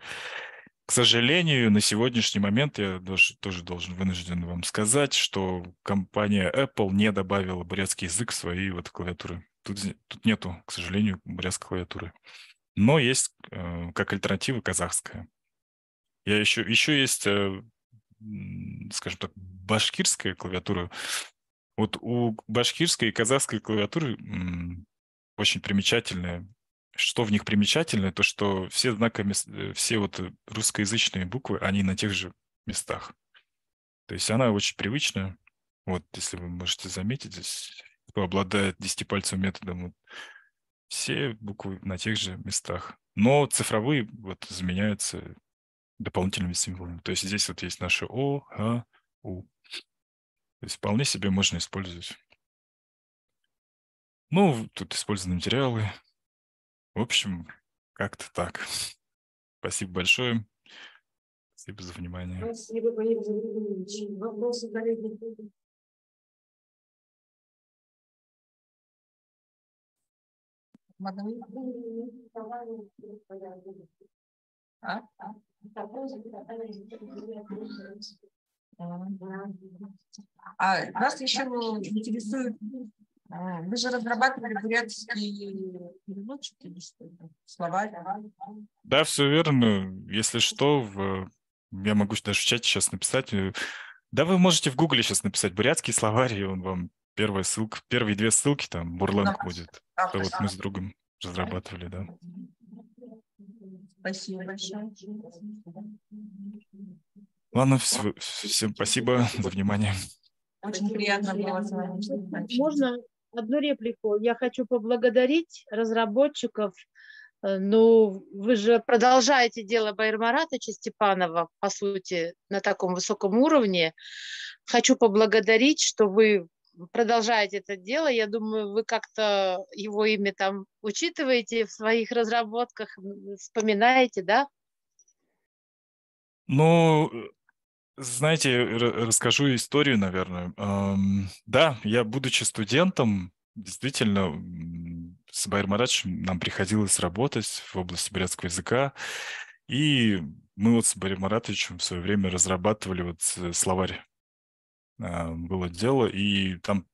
К сожалению, на сегодняшний момент я даже, тоже должен вынужден вам сказать, что компания Apple не добавила бурятский язык в свои вот клавиатуры. Тут, тут нету, к сожалению, бурятской клавиатуры. Но есть э, как альтернатива казахская. Я еще, еще есть, э, скажем так, башкирская клавиатура. Вот у башкирской и казахской клавиатуры очень примечательная что в них примечательно, то что все знаками, э, все вот русскоязычные буквы, они на тех же местах. То есть она очень привычная. Вот, если вы можете заметить, здесь, кто обладает десятипальцевым методом, вот, все буквы на тех же местах. Но цифровые вот заменяются дополнительными символами. То есть здесь вот есть наши О, Х, У. То есть вполне себе можно использовать. Ну, тут использованы материалы, в общем, как-то так. Спасибо большое. Спасибо за внимание. Спасибо, Вопросы, коллеги? А? А нас еще интересует а, вы же разрабатывали бурятский переводчик или что-то? Словарь? Да, все верно. Если что, в... я могу даже в чате сейчас написать. Да, вы можете в гугле сейчас написать бурятский словарь, и он вам первая ссылка, первые две ссылки, там, Бурленг да. будет. Да, Это вот мы с другом разрабатывали, да. Спасибо большое. Ладно, все, всем спасибо за внимание. Очень приятно было с вами. Можно одну реплику. Я хочу поблагодарить разработчиков. Э, ну, вы же продолжаете дело Байрмаратовича Степанова, по сути, на таком высоком уровне. Хочу поблагодарить, что вы продолжаете это дело. Я думаю, вы как-то его имя там учитываете в своих разработках, вспоминаете, да? Ну, знаете, расскажу историю, наверное. Да, я, будучи студентом, действительно, с Байрмарадовичем нам приходилось работать в области бурятского языка. И мы вот с Борисом Маратовичем в свое время разрабатывали вот э, словарь. А, было дело, и там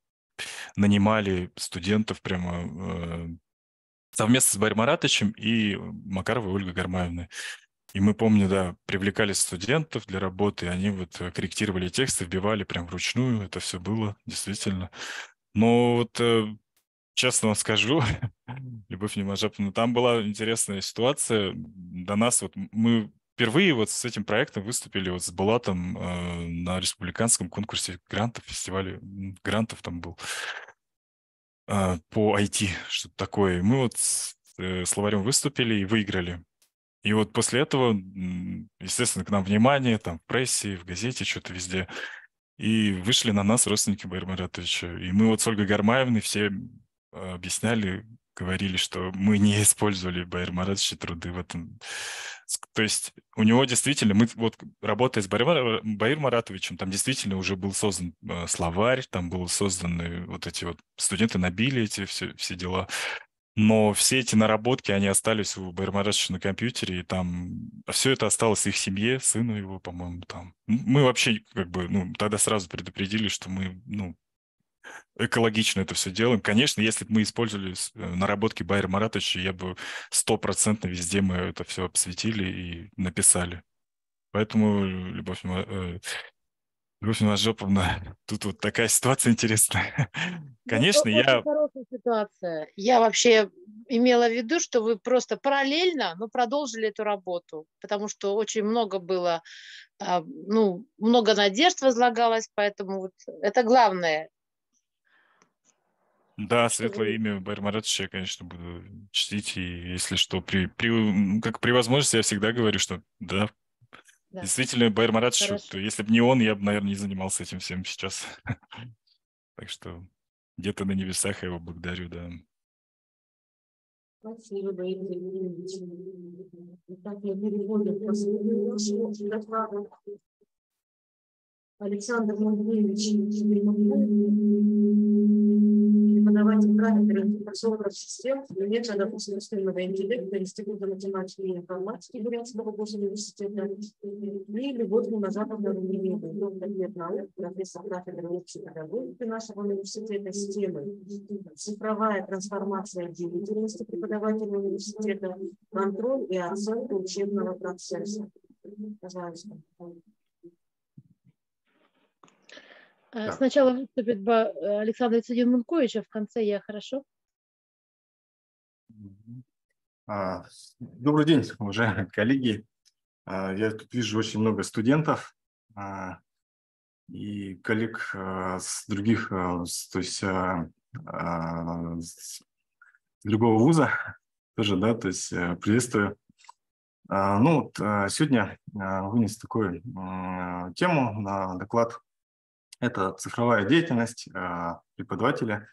нанимали студентов прямо э, совместно с Борисом Маратовичем и Макаровой Ольгой Гармаевной. И мы, помню, да, привлекали студентов для работы, они вот э, корректировали тексты, вбивали прям вручную, это все было действительно. Но вот честно вам скажу, Любовь Немажаповна, там была интересная ситуация. До нас вот мы впервые вот с этим проектом выступили вот с Булатом э, на республиканском конкурсе грантов, фестивале грантов там был э, по IT, что-то такое. мы вот с э, словарем выступили и выиграли. И вот после этого, естественно, к нам внимание, там, в прессе, в газете, что-то везде. И вышли на нас родственники Байрама И мы вот с Ольгой Гармаевной все Э, объясняли, говорили, что мы не использовали Байер Маратовича труды в этом. То есть у него действительно, мы вот работая с Байер Маратовичем, там действительно уже был создан э, словарь, там был созданы вот эти вот студенты набили эти все, все дела. Но все эти наработки, они остались у Байер Маратовича на компьютере, и там все это осталось их семье, сыну его, по-моему, там. Мы вообще как бы, ну, тогда сразу предупредили, что мы, ну, экологично это все делаем. Конечно, если бы мы использовали э, наработки Байера Маратовича, я бы стопроцентно везде мы это все обсветили и написали. Поэтому, Любовь, э, Любовь Мажоповна, тут вот такая ситуация интересная. Ну, Конечно, я... Очень хорошая ситуация. Я вообще имела в виду, что вы просто параллельно, ну, продолжили эту работу, потому что очень много было, а, ну, много надежд возлагалось, поэтому вот это главное да, светлое имя Байрмаратовича я, конечно, буду чтить. И если что, при, при, как при возможности я всегда говорю, что да, да. действительно, Байрмаратович, то если бы не он, я бы, наверное, не занимался этим всем сейчас. Так что где-то на небесах я его благодарю, да. Спасибо, Александр Матвеевич преподаватель кафедры информационных систем и методов искусственного интеллекта Института математики и информатики Бурятского госуниверситета и Любовь Назаровна Румелева, доктор наук, профессор кафедры общей педагогики нашего университета системы, цифровая трансформация деятельности преподавателя университета, контроль и оценка учебного процесса. Пожалуйста. Э, да. Сначала выступит Александр Цидин Мункович, а в конце я, хорошо? А, добрый день, уважаемые коллеги. А, я тут вижу очень много студентов а, и коллег с других, то есть с другого вуза тоже, да, то есть э, приветствую. Ну, вот сегодня вынес такую тему на доклад это цифровая деятельность а, преподавателя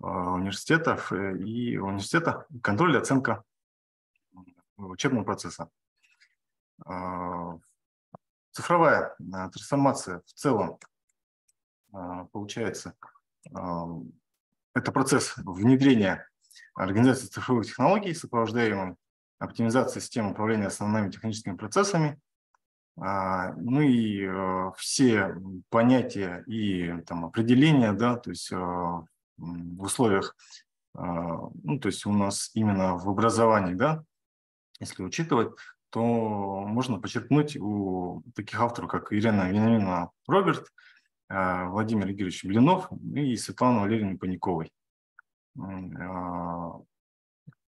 а, университетов э, и университета, контроль и оценка учебного процесса. Цифровая трансформация в целом получается, это процесс внедрения организации цифровых технологий, сопровождаемым оптимизацией системы управления основными техническими процессами ну и э, все понятия и там, определения, да, то есть а, в условиях, а, ну, то есть у нас именно в образовании, да, если учитывать, то можно подчеркнуть у таких авторов, как Ирина Вениаминовна Роберт, Владимир Игоревич Блинов и Светлана Валерьевна Паниковой.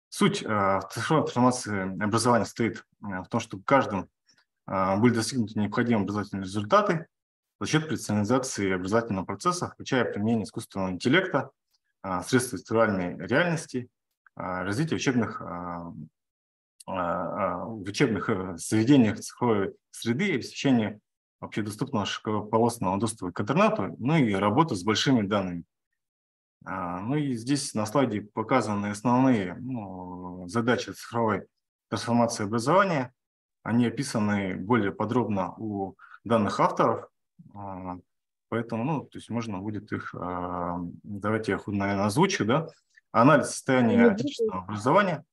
Суть цифровой трансформации образования стоит в том, что каждым а, были достигнуты необходимые образовательные результаты за счет профессионализации образовательного процесса, включая применение искусственного интеллекта, а, средств виртуальной реальности, а, развитие учебных, в учебных э, заведениях цифровой среды, обеспечение общедоступного широкополосного доступа к интернету, ну и работу с большими данными. Ну и здесь на слайде показаны основные ну, задачи цифровой трансформации образования – они описаны более подробно у данных авторов, поэтому, ну, то есть можно будет их, давайте я их, наверное, озвучу, да, анализ состояния отечественного образования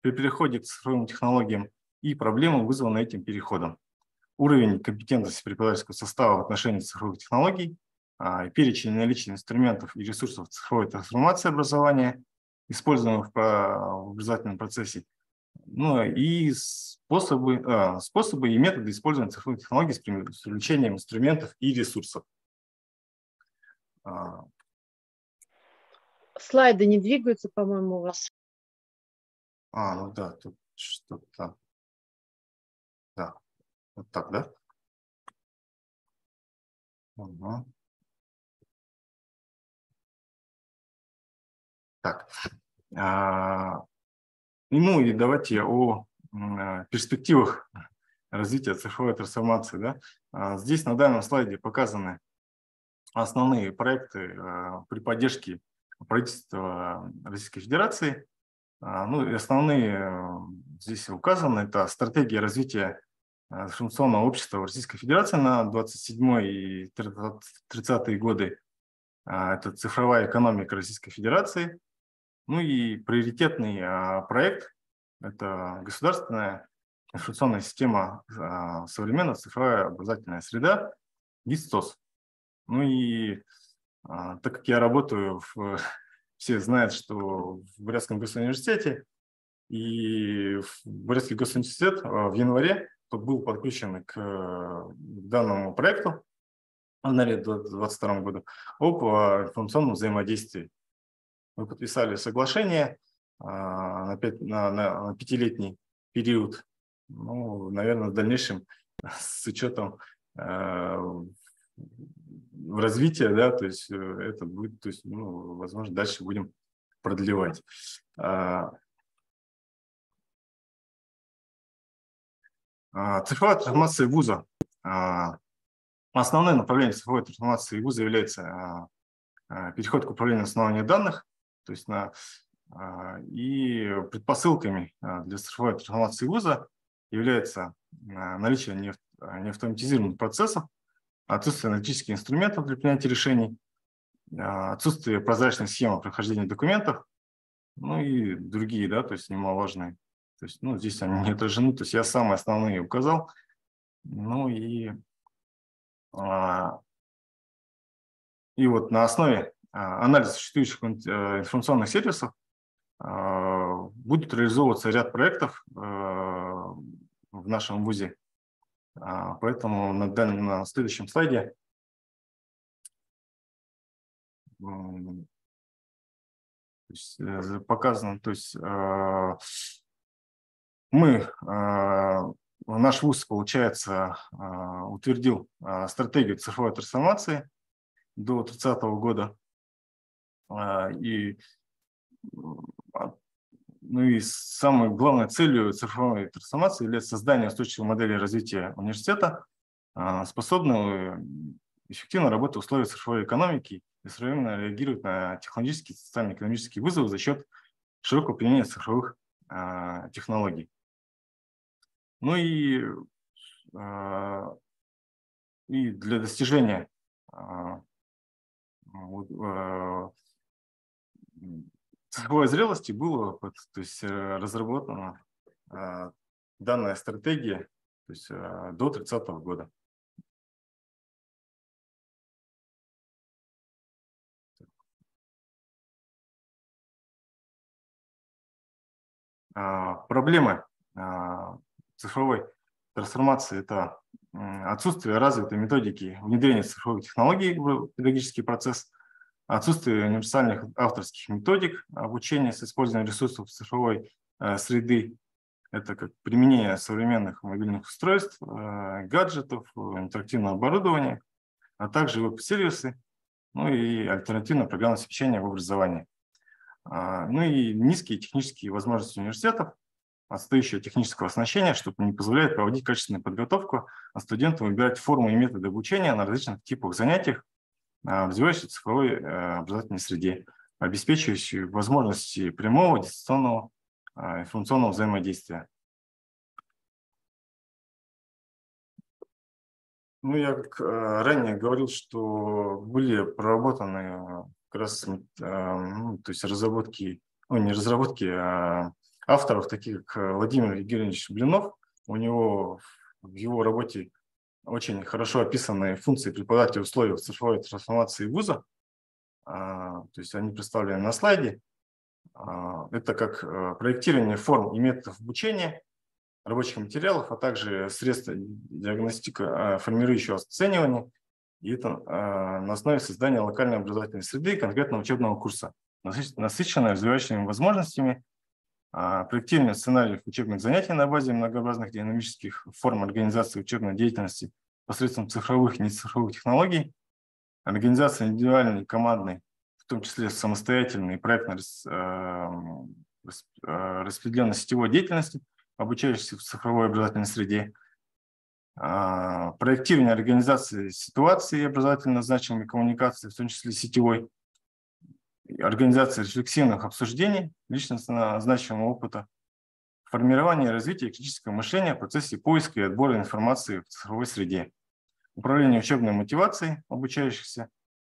при переходе к цифровым технологиям и проблемы, вызванные этим переходом. Уровень компетентности преподавательского состава в отношении цифровых технологий, а, перечень наличия инструментов и ресурсов цифровой трансформации образования, используемых в образовательном процессе, ну и способы, а, способы и методы использования цифровых технологий с привлечением инструментов и ресурсов. А. Слайды не двигаются, по-моему, у вас. А, ну да, тут что-то. Да, вот так, да? Угу. Так. А, ну и давайте о перспективах развития цифровой трансформации. Да? А, здесь на данном слайде показаны основные проекты а, при поддержке правительства Российской Федерации. А, ну и основные э, здесь указаны. Это стратегия развития э, информационного общества в Российской Федерации на 27 и 30 годы. Это цифровая экономика Российской Федерации. Ну и приоритетный а, проект – это государственная информационная система современная цифровая образовательная среда ГИСТОС. Ну и так как я работаю в все знают, что в государственном университете и Бурятский государственный университет а, в январе был подключен к данному проекту в январе 2022 года об а, информационном взаимодействии. Мы подписали соглашение а, на, пять, на, на, на пятилетний период. Ну, наверное, в дальнейшем с учетом в развитие, да, то есть э, это будет, то есть, ну, возможно, дальше будем продлевать. А, а, цифровая трансформация вуза. Основное направление цифровой трансформации вуза является переход к управлению основанием данных, то есть на и предпосылками для цифровой трансформации вуза является наличие неавтоматизированных процессов, отсутствие аналитических инструментов для принятия решений, а, отсутствие прозрачной схемы прохождения документов, ну и другие, да, то есть немаловажные. То есть, ну, здесь они не отражены, то есть я самые основные указал. Ну и, а, и вот на основе а, анализа существующих информационных сервисов будет реализовываться ряд проектов в нашем ВУЗе а, поэтому на, данном, на следующем слайде то есть, э, показано, то есть а, мы, а, наш ВУЗ, получается, утвердил стратегию цифровой трансформации до 30 года. И ну и самой главной целью цифровой трансформации является создание устойчивой модели развития университета, а, способного эффективно работать в условиях цифровой экономики и своевременно реагировать на технологические и социально-экономические вызовы за счет широкого применения цифровых а, технологий. Ну и, а, и для достижения цифровой зрелости было то есть, э, разработана а, данная стратегия то есть, а, до 30 года. А, проблемы цифровой трансформации – это отсутствие развитой методики внедрения цифровых технологий в педагогический процесс – отсутствие универсальных авторских методик обучения с использованием ресурсов цифровой э, среды, это как применение современных мобильных устройств, э, гаджетов, интерактивного оборудования, а также веб-сервисы, ну и альтернативное программное обеспечение в образовании. А, ну и низкие технические возможности университетов, отстающее технического оснащения, что не позволяет проводить качественную подготовку, а студентам выбирать формы и методы обучения на различных типах занятиях, а, развивающей цифровой э, образовательной среде, обеспечивающей возможности прямого дистанционного а, информационного взаимодействия. Ну, я как ранее говорил, что были проработаны как раз, ну, то есть разработки, ну, не разработки, а авторов, таких как Владимир Евгеньевич Блинов. У него в его работе очень хорошо описаны функции преподавателя условий цифровой трансформации вуза. А, то есть они представлены на слайде. А, это как э, проектирование форм и методов обучения рабочих материалов, а также средства диагностика, а, формирующего оценивания. И это на основе создания локальной образовательной среды конкретного учебного курса, насыщенной развивающими возможностями, проектирование сценариев учебных занятий на базе многообразных динамических форм организации учебной деятельности посредством цифровых и нецифровых технологий, организация индивидуальной, командной, в том числе самостоятельной и проектно эм, э, распределенной сетевой деятельности, обучающихся в цифровой образовательной среде, а, проектирование организации ситуации образовательно значимой коммуникации, в том числе сетевой, организация рефлексивных обсуждений личностно значимого опыта, формирование и развитие критического мышления в процессе поиска и отбора информации в цифровой среде, управление учебной мотивацией обучающихся,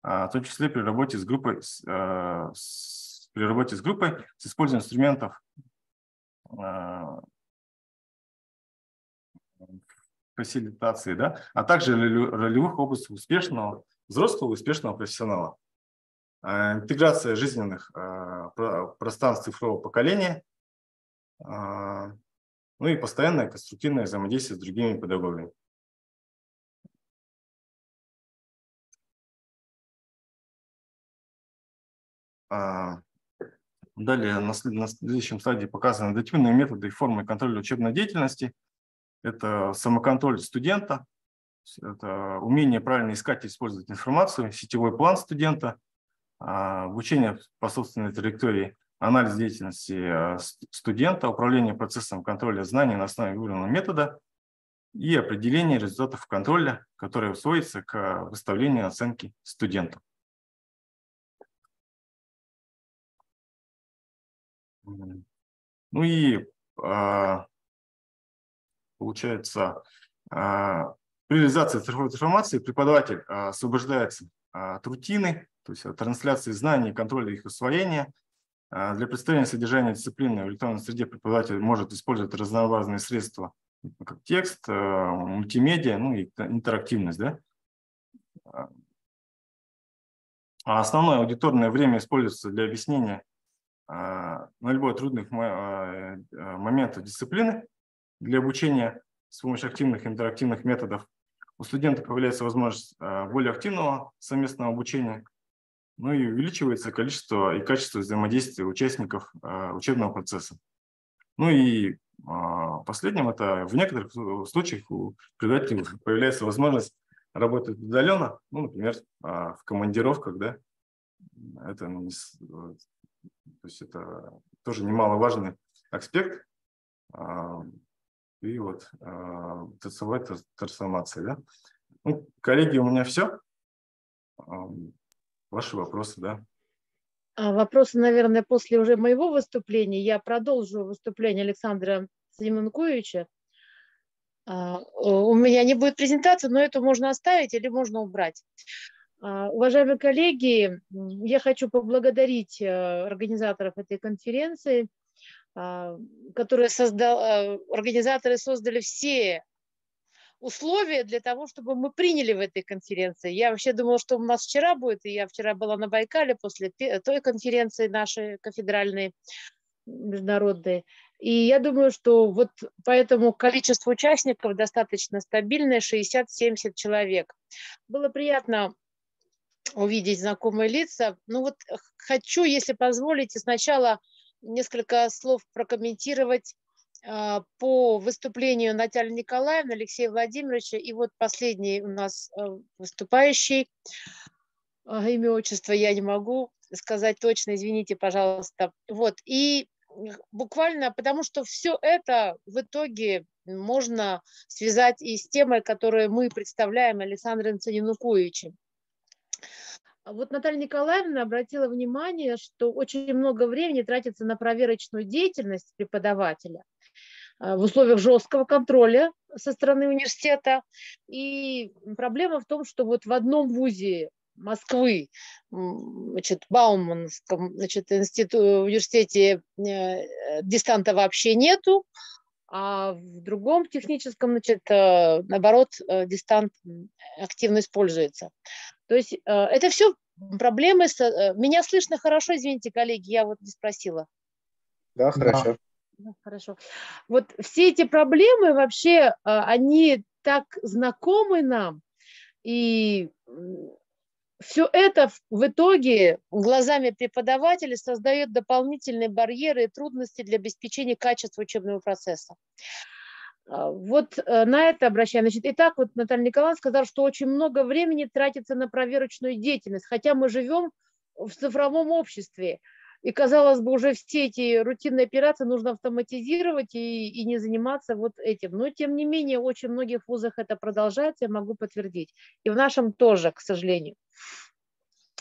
а, в том числе при работе с группой, а, с, при работе с группой с использованием инструментов а, фасилитации, да, а также ролевых областей успешного взрослого успешного профессионала. Интеграция жизненных пространств цифрового поколения, ну и постоянное конструктивное взаимодействие с другими педагогами. А, далее на следующем стадии показаны адаптивные методы и формы контроля учебной деятельности. Это самоконтроль студента, это умение правильно искать и использовать информацию, сетевой план студента, а, обучение по собственной траектории, анализ деятельности а, студента, управление процессом контроля знаний на основе выбранного метода и определение результатов контроля, которые сводятся к выставлению оценки студенту. Ну и а, получается, а, при реализации цифровой трансформации преподаватель а, освобождается от рутины, то есть трансляции знаний, контроля их усвоения. Для представления содержания дисциплины в электронной среде преподаватель может использовать разнообразные средства, как текст, мультимедиа, ну и интерактивность. Да? А основное аудиторное время используется для объяснения а, на любой трудных а, э, моментов дисциплины для обучения с помощью активных интерактивных методов. У студента появляется возможность а, более активного совместного обучения, ну и увеличивается количество и качество взаимодействия участников учебного процесса. Ну и последним это в некоторых случаях у преподавателей появляется возможность работать удаленно, ну, например, в командировках, да, это то есть это тоже немаловажный аспект. А, и вот а, цифровая трансформация. Да? Ну, коллеги, у меня все. А, ваши вопросы, да? Вопросы, наверное, после уже моего выступления. Я продолжу выступление Александра Семенковича. У меня не будет презентации, но это можно оставить или можно убрать. А, уважаемые коллеги, я хочу поблагодарить э, организаторов этой конференции, а, которые создал, организаторы создали все условия для того, чтобы мы приняли в этой конференции. Я вообще думала, что у нас вчера будет, и я вчера была на Байкале после той конференции нашей кафедральной международной. И я думаю, что вот поэтому количество участников достаточно стабильное, 60-70 человек. Было приятно увидеть знакомые лица. Ну вот хочу, если позволите, сначала несколько слов прокомментировать по выступлению Натальи Николаевны, Алексея Владимировича и вот последний у нас э, выступающий. Э, имя, отчество я не могу сказать точно, извините, пожалуйста. Вот, и буквально, потому что все это в итоге можно связать и с темой, которую мы представляем Александром Цанинукуевичем. А вот Наталья Николаевна обратила внимание, что очень много времени тратится на проверочную деятельность преподавателя. В условиях жесткого контроля со стороны университета. И проблема в том, что вот в одном вузе Москвы, значит, Бауманском значит, институт, университете э, дистанта вообще нету, а в другом техническом, значит, э, наоборот, э, дистант активно используется. То есть это все проблемы. С... Меня слышно хорошо, извините, коллеги, я вот не спросила. Да, хорошо. Да, хорошо. Вот все эти проблемы вообще, они так знакомы нам, и все это в итоге глазами преподавателя создает дополнительные барьеры и трудности для обеспечения качества учебного процесса. А, вот э, на это обращаем. Значит, итак, вот Наталья Николаевна сказала, что очень много времени тратится на проверочную деятельность, хотя мы живем в цифровом обществе. И, казалось бы, уже все эти рутинные операции нужно автоматизировать и, и не заниматься вот этим. Но, тем не менее, очень многих вузах это продолжается, я могу подтвердить. И в нашем тоже, к сожалению.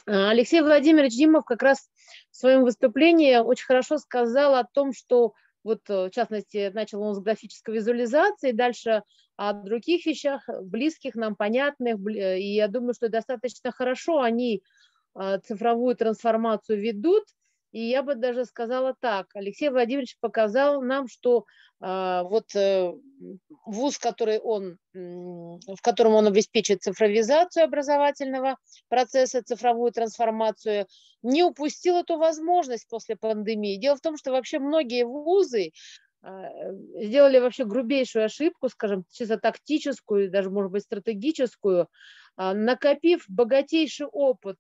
А, Алексей Владимирович Димов как раз в своем выступлении очень хорошо сказал о том, что вот э, в частности начал он с графической визуализации, дальше о других вещах, близких нам, понятных, и я думаю, что достаточно хорошо они а, цифровую трансформацию ведут, и я бы даже сказала так, Алексей Владимирович показал нам, что э, вот э, вуз, который он, в котором он обеспечит цифровизацию образовательного процесса, цифровую трансформацию, не упустил эту возможность после пандемии. Дело в том, что вообще многие вузы сделали вообще грубейшую ошибку, скажем, чисто тактическую, даже, может быть, стратегическую, накопив богатейший опыт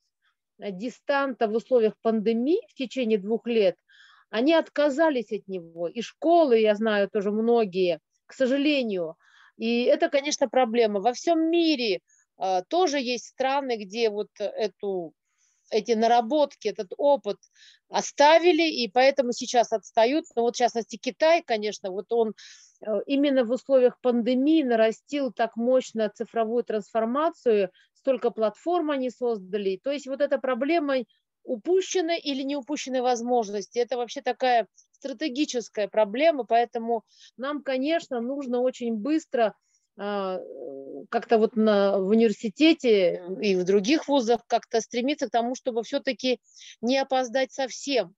дистанта в условиях пандемии в течение двух лет, они отказались от него. И школы, я знаю тоже многие, к сожалению. И это, конечно, проблема. Во всем мире а, тоже есть страны, где вот эту, эти наработки, этот опыт оставили, и поэтому сейчас отстают. Но вот, в частности, Китай, конечно, вот он э, именно в условиях пандемии нарастил так мощно цифровую трансформацию, столько платформ они создали. То есть вот эта проблема упущенной или не упущенной возможности, это вообще такая стратегическая проблема, поэтому нам, конечно, нужно очень быстро как-то вот на, в университете и в других вузах как-то стремиться к тому, чтобы все-таки не опоздать совсем.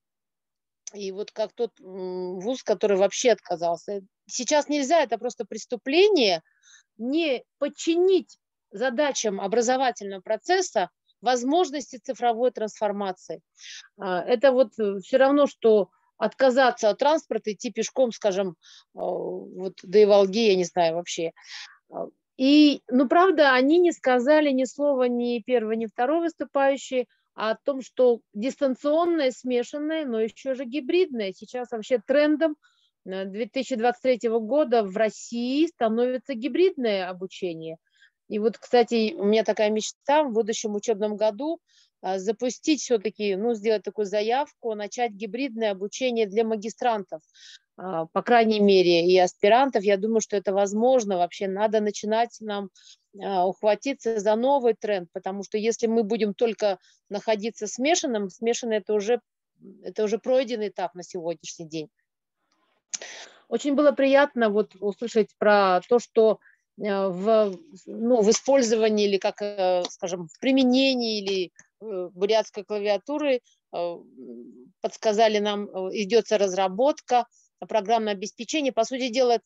И вот как тот вуз, который вообще отказался. Сейчас нельзя, это просто преступление, не подчинить задачам образовательного процесса возможности цифровой трансформации. А, это вот э, все равно, что отказаться от транспорта, идти пешком, скажем, а, вот до Иволги, я не знаю вообще. А, и, ну, правда, они не сказали ни слова ни первый, ни второй выступающий о том, что дистанционное, смешанное, но еще же гибридное. Сейчас вообще трендом 2023 э, года в России становится гибридное обучение – и вот, кстати, у меня такая мечта в будущем учебном году запустить все-таки, ну, сделать такую заявку, начать гибридное обучение для магистрантов, а, по крайней мере, и аспирантов. Я думаю, что это возможно. Вообще надо начинать нам а, ухватиться за новый тренд, потому что если мы будем только находиться смешанным, смешанный это уже, это уже пройденный этап на сегодняшний день. Очень было приятно вот услышать про то, что Э, в, ну, в использовании или, как, э, скажем, в применении или бурятской клавиатуры подсказали нам, идется разработка программное обеспечение. По сути дела,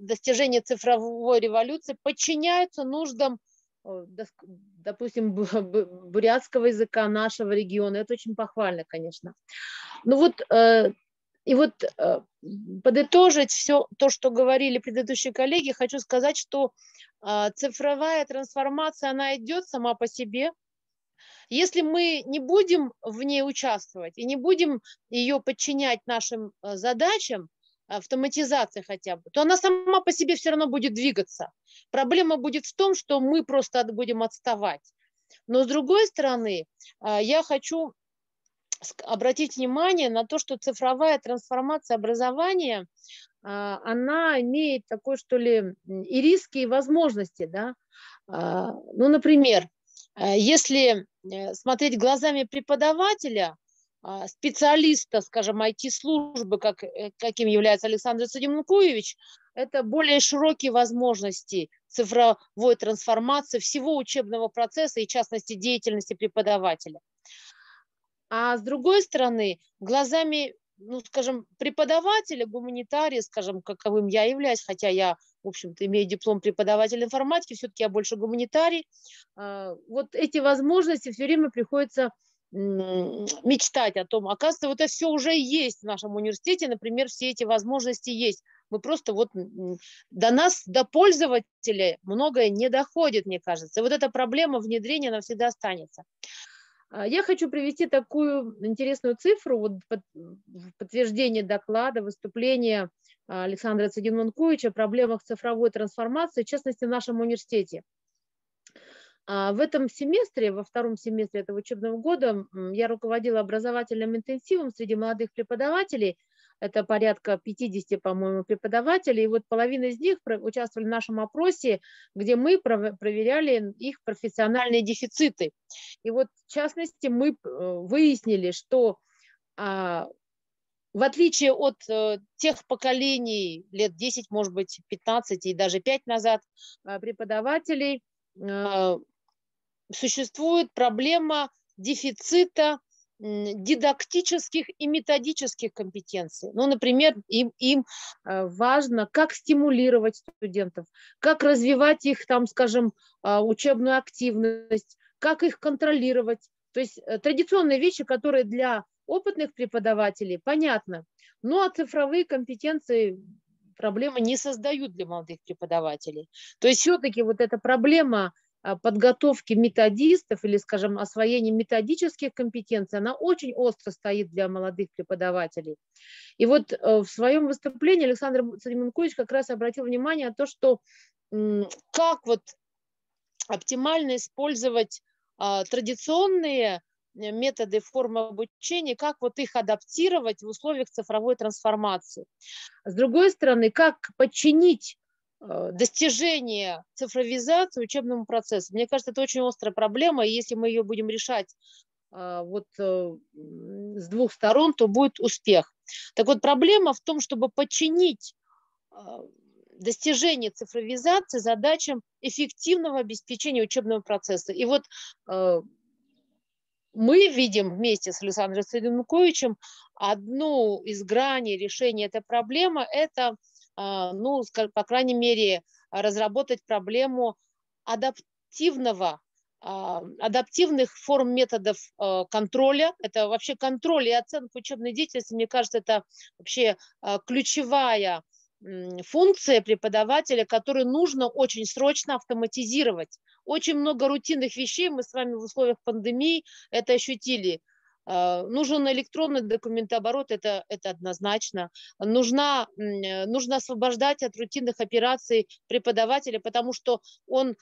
достижение цифровой революции подчиняются нуждам, допустим, бурятского языка нашего региона. Это очень похвально, конечно. Ну вот и вот э, подытожить все то, что говорили предыдущие коллеги, хочу сказать, что цифровая трансформация, она идет сама по себе. Если мы не будем в ней участвовать и не будем ее подчинять нашим э, задачам, автоматизации хотя бы, то она сама по себе все равно будет двигаться. Проблема будет в том, что мы просто будем отставать. Но с другой стороны, а, я хочу обратить внимание на то, что цифровая трансформация образования, а, она имеет такой, что ли, и риски, и возможности. Да? А, ну, например, если э, смотреть глазами преподавателя, а, специалиста, скажем, IT-службы, как, э, каким является Александр Садимнукуевич, это более широкие возможности цифровой трансформации всего учебного процесса и, в частности, деятельности преподавателя. А с другой стороны, глазами, ну, скажем, преподавателя, гуманитария, скажем, каковым я являюсь, хотя я, в общем-то, имею диплом преподавателя информатики, все-таки я больше гуманитарий, а, вот эти возможности все время приходится мечтать о том, оказывается, вот это все уже есть в нашем университете, например, все эти возможности есть. Мы просто вот до нас, до пользователя многое не доходит, мне кажется. И вот эта проблема внедрения, она всегда останется. А, я хочу привести такую интересную цифру вот в подтверждение доклада, выступления Александра Цидинманкуевича о проблемах цифровой трансформации, в частности, в нашем университете. А в этом семестре, во втором семестре этого учебного года, я руководила образовательным интенсивом среди молодых преподавателей. Это порядка 50, по-моему, преподавателей. И вот половина из них участвовали в нашем опросе, где мы проверяли их профессиональные дефициты. И вот, в частности, мы э, выяснили, что а, в отличие от э, тех поколений лет 10, может быть, 15 и даже 5 назад э, преподавателей, существует проблема дефицита дидактических и методических компетенций. Ну, например, им, им э, важно, как стимулировать студентов, как развивать их, там, скажем, а, учебную активность, как их контролировать. То есть э, традиционные вещи, которые для опытных преподавателей понятны. Ну, а цифровые компетенции проблемы не создают для молодых преподавателей. То есть все-таки вот эта проблема подготовки методистов или, скажем, освоения методических компетенций, она очень остро стоит для молодых преподавателей. И вот э, в своем выступлении Александр Царимункович как раз обратил внимание на то, что как вот оптимально использовать а, традиционные э, методы формы обучения, как вот их адаптировать в условиях цифровой трансформации. С другой стороны, как подчинить достижение цифровизации учебному процессу. Мне кажется, это очень острая проблема, и если мы ее будем решать э, вот э, с двух сторон, то будет успех. Так вот, проблема в том, чтобы подчинить достижение цифровизации задачам эффективного обеспечения учебного процесса. И вот мы видим вместе с Александром Саденуковичем одну из граней решения этой проблемы – это ну, по крайней мере, разработать проблему адаптивного а, адаптивных форм методов а, контроля. Это вообще контроль и оценка учебной деятельности, мне кажется, это вообще ключевая функция преподавателя, которую нужно очень срочно автоматизировать. Очень много рутинных вещей мы с вами в условиях пандемии это ощутили. А, нужен электронный документооборот, это, это однозначно. Нужна, э, нужно освобождать от рутинных операций преподавателя, потому что он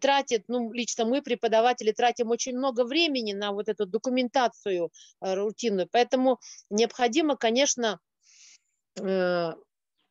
тратит, ну, лично мы, преподаватели, тратим очень много времени на вот эту документацию э, рутинную. Поэтому необходимо, конечно, э,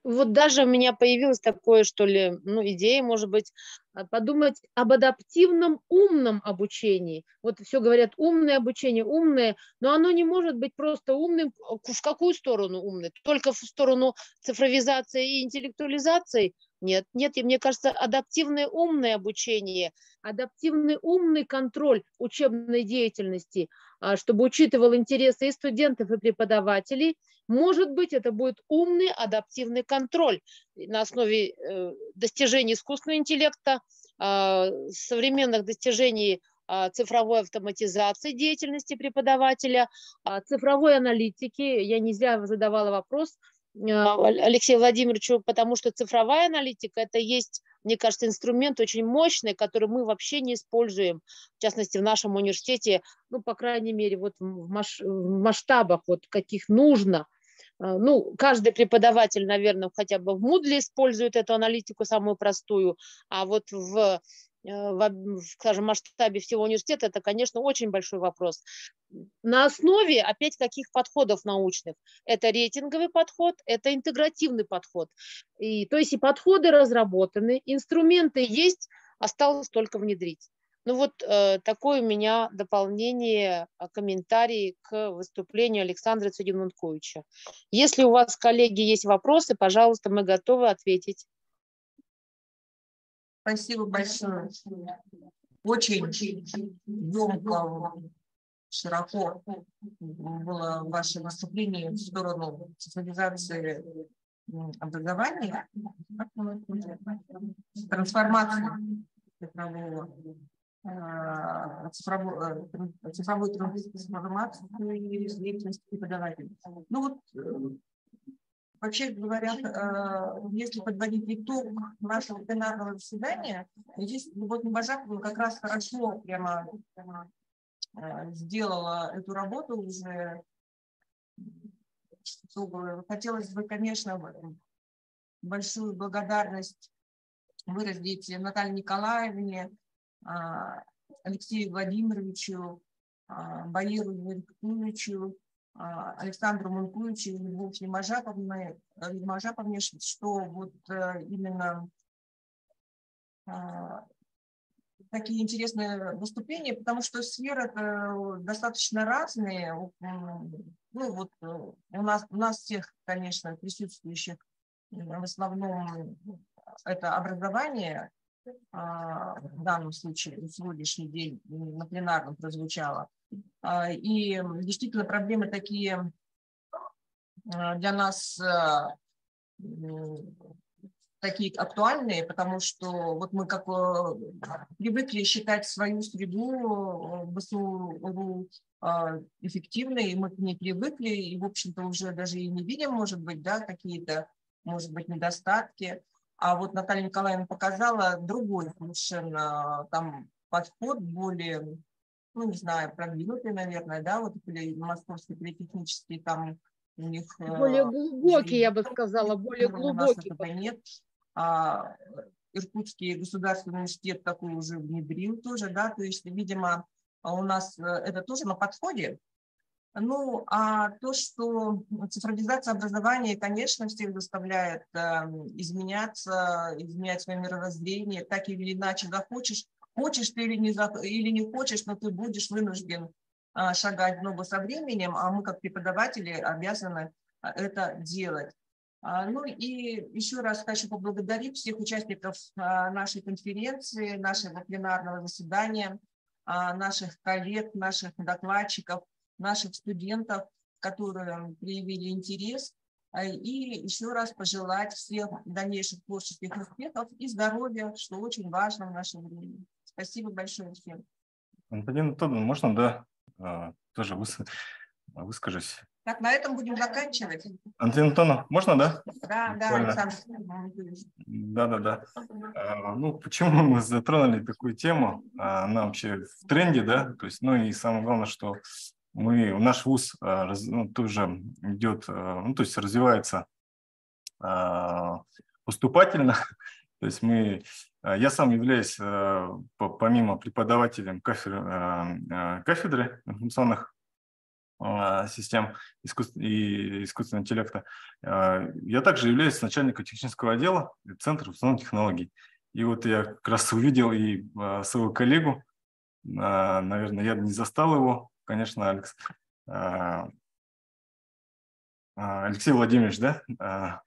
вот даже у меня появилась такое, что ли, ну, идея, может быть, а, подумать об адаптивном умном обучении. Вот все говорят умное обучение, умное, но оно не может быть просто умным. В какую сторону умное? Только в сторону цифровизации и интеллектуализации? Нет, нет, и мне кажется, адаптивное умное обучение, адаптивный умный контроль учебной деятельности, а, чтобы учитывал интересы и студентов, и преподавателей – может быть, это будет умный адаптивный контроль на основе э, достижений искусственного интеллекта, а, современных достижений а, цифровой автоматизации деятельности преподавателя, а, цифровой аналитики. Я не зря задавала вопрос Алексею Владимировичу, потому что цифровая аналитика – это есть, мне кажется, инструмент очень мощный, который мы вообще не используем, в частности, в нашем университете, ну, по крайней мере, вот в масштабах, вот каких нужно. А, ну, каждый преподаватель, наверное, хотя бы в Moodle использует эту аналитику самую простую, а вот в в, скажем, масштабе всего университета, это, конечно, очень большой вопрос. На основе, опять, каких подходов научных? Это рейтинговый подход, это интегративный подход. И, то есть и подходы разработаны, инструменты есть, осталось только внедрить. Ну вот э, такое у меня дополнение, э, комментарий к выступлению Александра Цудимунковича. Если у вас, коллеги, есть вопросы, пожалуйста, мы готовы ответить. Спасибо большое. Очень емко, широко было ваше выступление в сторону цифровизации образования, трансформации цифрового Э, цифровую, э, цифровую трансформацию и деятельность преподавателей. Ну вот, э, вообще говоря, если подводить итог нашего пленарного заседания, здесь вот Бажакова как раз хорошо прямо сделала эту работу уже. Хотелось бы, конечно, большую благодарность выразить Наталье Николаевне, а, Алексею Владимировичу, Баиру а, Александру Мункуевичу и Любовь Лимажаповне, Лимажаповне, что вот э, именно такие интересные выступления, потому что сферы достаточно разные. Ну вот э, у нас, у нас всех, конечно, присутствующих в основном это образование, а, в данном случае на сегодняшний день на пленарном прозвучало. А, и действительно проблемы такие а, для нас такие актуальные, потому что вот мы как привыкли считать свою среду БСУ эффективной, и мы к ней привыкли, и, в общем-то, уже даже и не видим, может быть, да, какие-то, может быть, недостатки. А вот Наталья Николаевна показала другой совершенно там подход, более, ну, не знаю, продвинутый, наверное, да, вот или московский политехнический там у них... Э, более глубокий, я бы сказала, более глубокий. У нас этого нет. А Иркутский государственный университет такой уже внедрил тоже, да, то есть, видимо, у нас э, это тоже на подходе, ну, а то, что цифровизация образования, конечно, всех заставляет э, изменяться, изменять свое мировоззрение, так или иначе захочешь, хочешь ты или не, или не хочешь, но ты будешь вынужден э, шагать в ногу со временем, а мы как преподаватели обязаны э, это делать. А, ну и еще раз хочу поблагодарить всех участников э, нашей конференции, нашего пленарного заседания, э, наших коллег, наших докладчиков, наших студентов, которые проявили интерес, а, и еще раз пожелать всем дальнейших творческих успехов и здоровья, что очень важно в наше время. Спасибо большое всем. Антонина Анатольевна, можно, да, а, тоже выс... выскажусь? Так, на этом будем заканчивать. Антонина Анатольевна, можно, да? Да, да, Александр. Да, да, да. А, ну, почему мы затронули такую тему? Она вообще в тренде, да, то есть, ну и самое главное, что мы, наш вуз а, ну, тоже идет, а, ну, то есть развивается а, поступательно. То есть мы, я сам являюсь, помимо преподавателем кафедры, кафедры информационных систем и искусственного интеллекта, я также являюсь начальником технического отдела Центра информационных технологий. И вот я как раз увидел и своего коллегу, наверное, я не застал его, конечно, Алекс. А, а, Алексей Владимирович, да, а,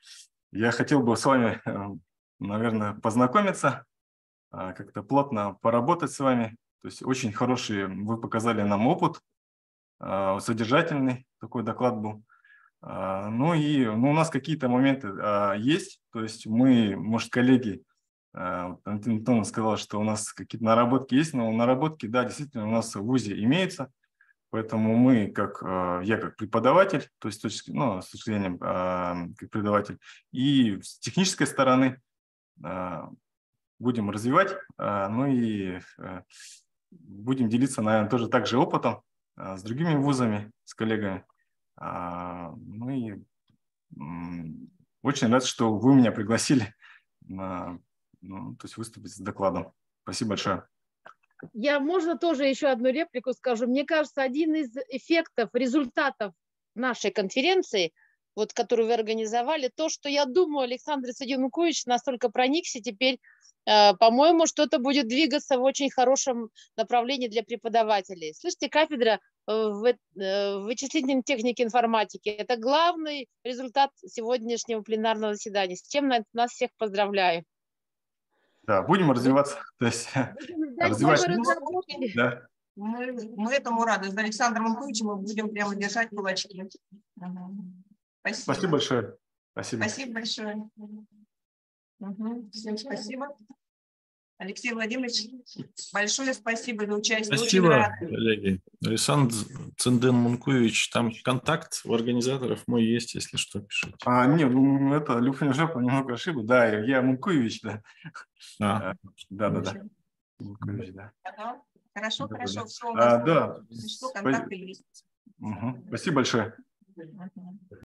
я хотел бы с вами, э, наверное, познакомиться, как-то плотно поработать с вами. То есть очень хороший вы показали нам опыт, содержательный такой доклад был. Ну и ну, у нас какие-то моменты есть, то есть мы, может, коллеги, Антон сказал, что у нас какие-то наработки есть, но наработки, да, действительно у нас в ВУЗе имеются – Поэтому мы, как э, я как преподаватель, то есть с точки, ну, с точки зрения а, как преподаватель, и с технической стороны а, будем развивать, а, ну и будем делиться, наверное, тоже также опытом с другими вузами, с коллегами. Ну и очень рад, что вы меня пригласили на, ну, то есть выступить с докладом. Спасибо большое. Я, можно тоже еще одну реплику скажу. Мне кажется, один из эффектов, результатов нашей конференции вот, которую вы организовали. То, что я думаю, Александр Садинукович настолько проникся теперь, э, по-моему, что-то будет двигаться в очень хорошем направлении для преподавателей. Слышите, кафедра э, в вычислительной технике информатики – это главный результат сегодняшнего пленарного заседания. С чем нас всех поздравляю. Да, будем развиваться. То есть развивать. Да. Мы, мы этому рады. За Александром Анатольевичем мы будем прямо держать кулачки. Спасибо. Спасибо большое. Спасибо. Спасибо большое. Угу. Всем спасибо. Алексей Владимирович, большое спасибо за участие. Спасибо, коллеги. Александр Ценден Мункуевич, там контакт у организаторов мой есть, если что, пишите. А, нет, ну, это Люфин Жепа немного ошибок. Да, я Мункуевич, да. А. Да, да, да. Мункуевич, да. Хорошо, да, хорошо. Да, а, да. Что, контакты есть. Угу. Спасибо большое.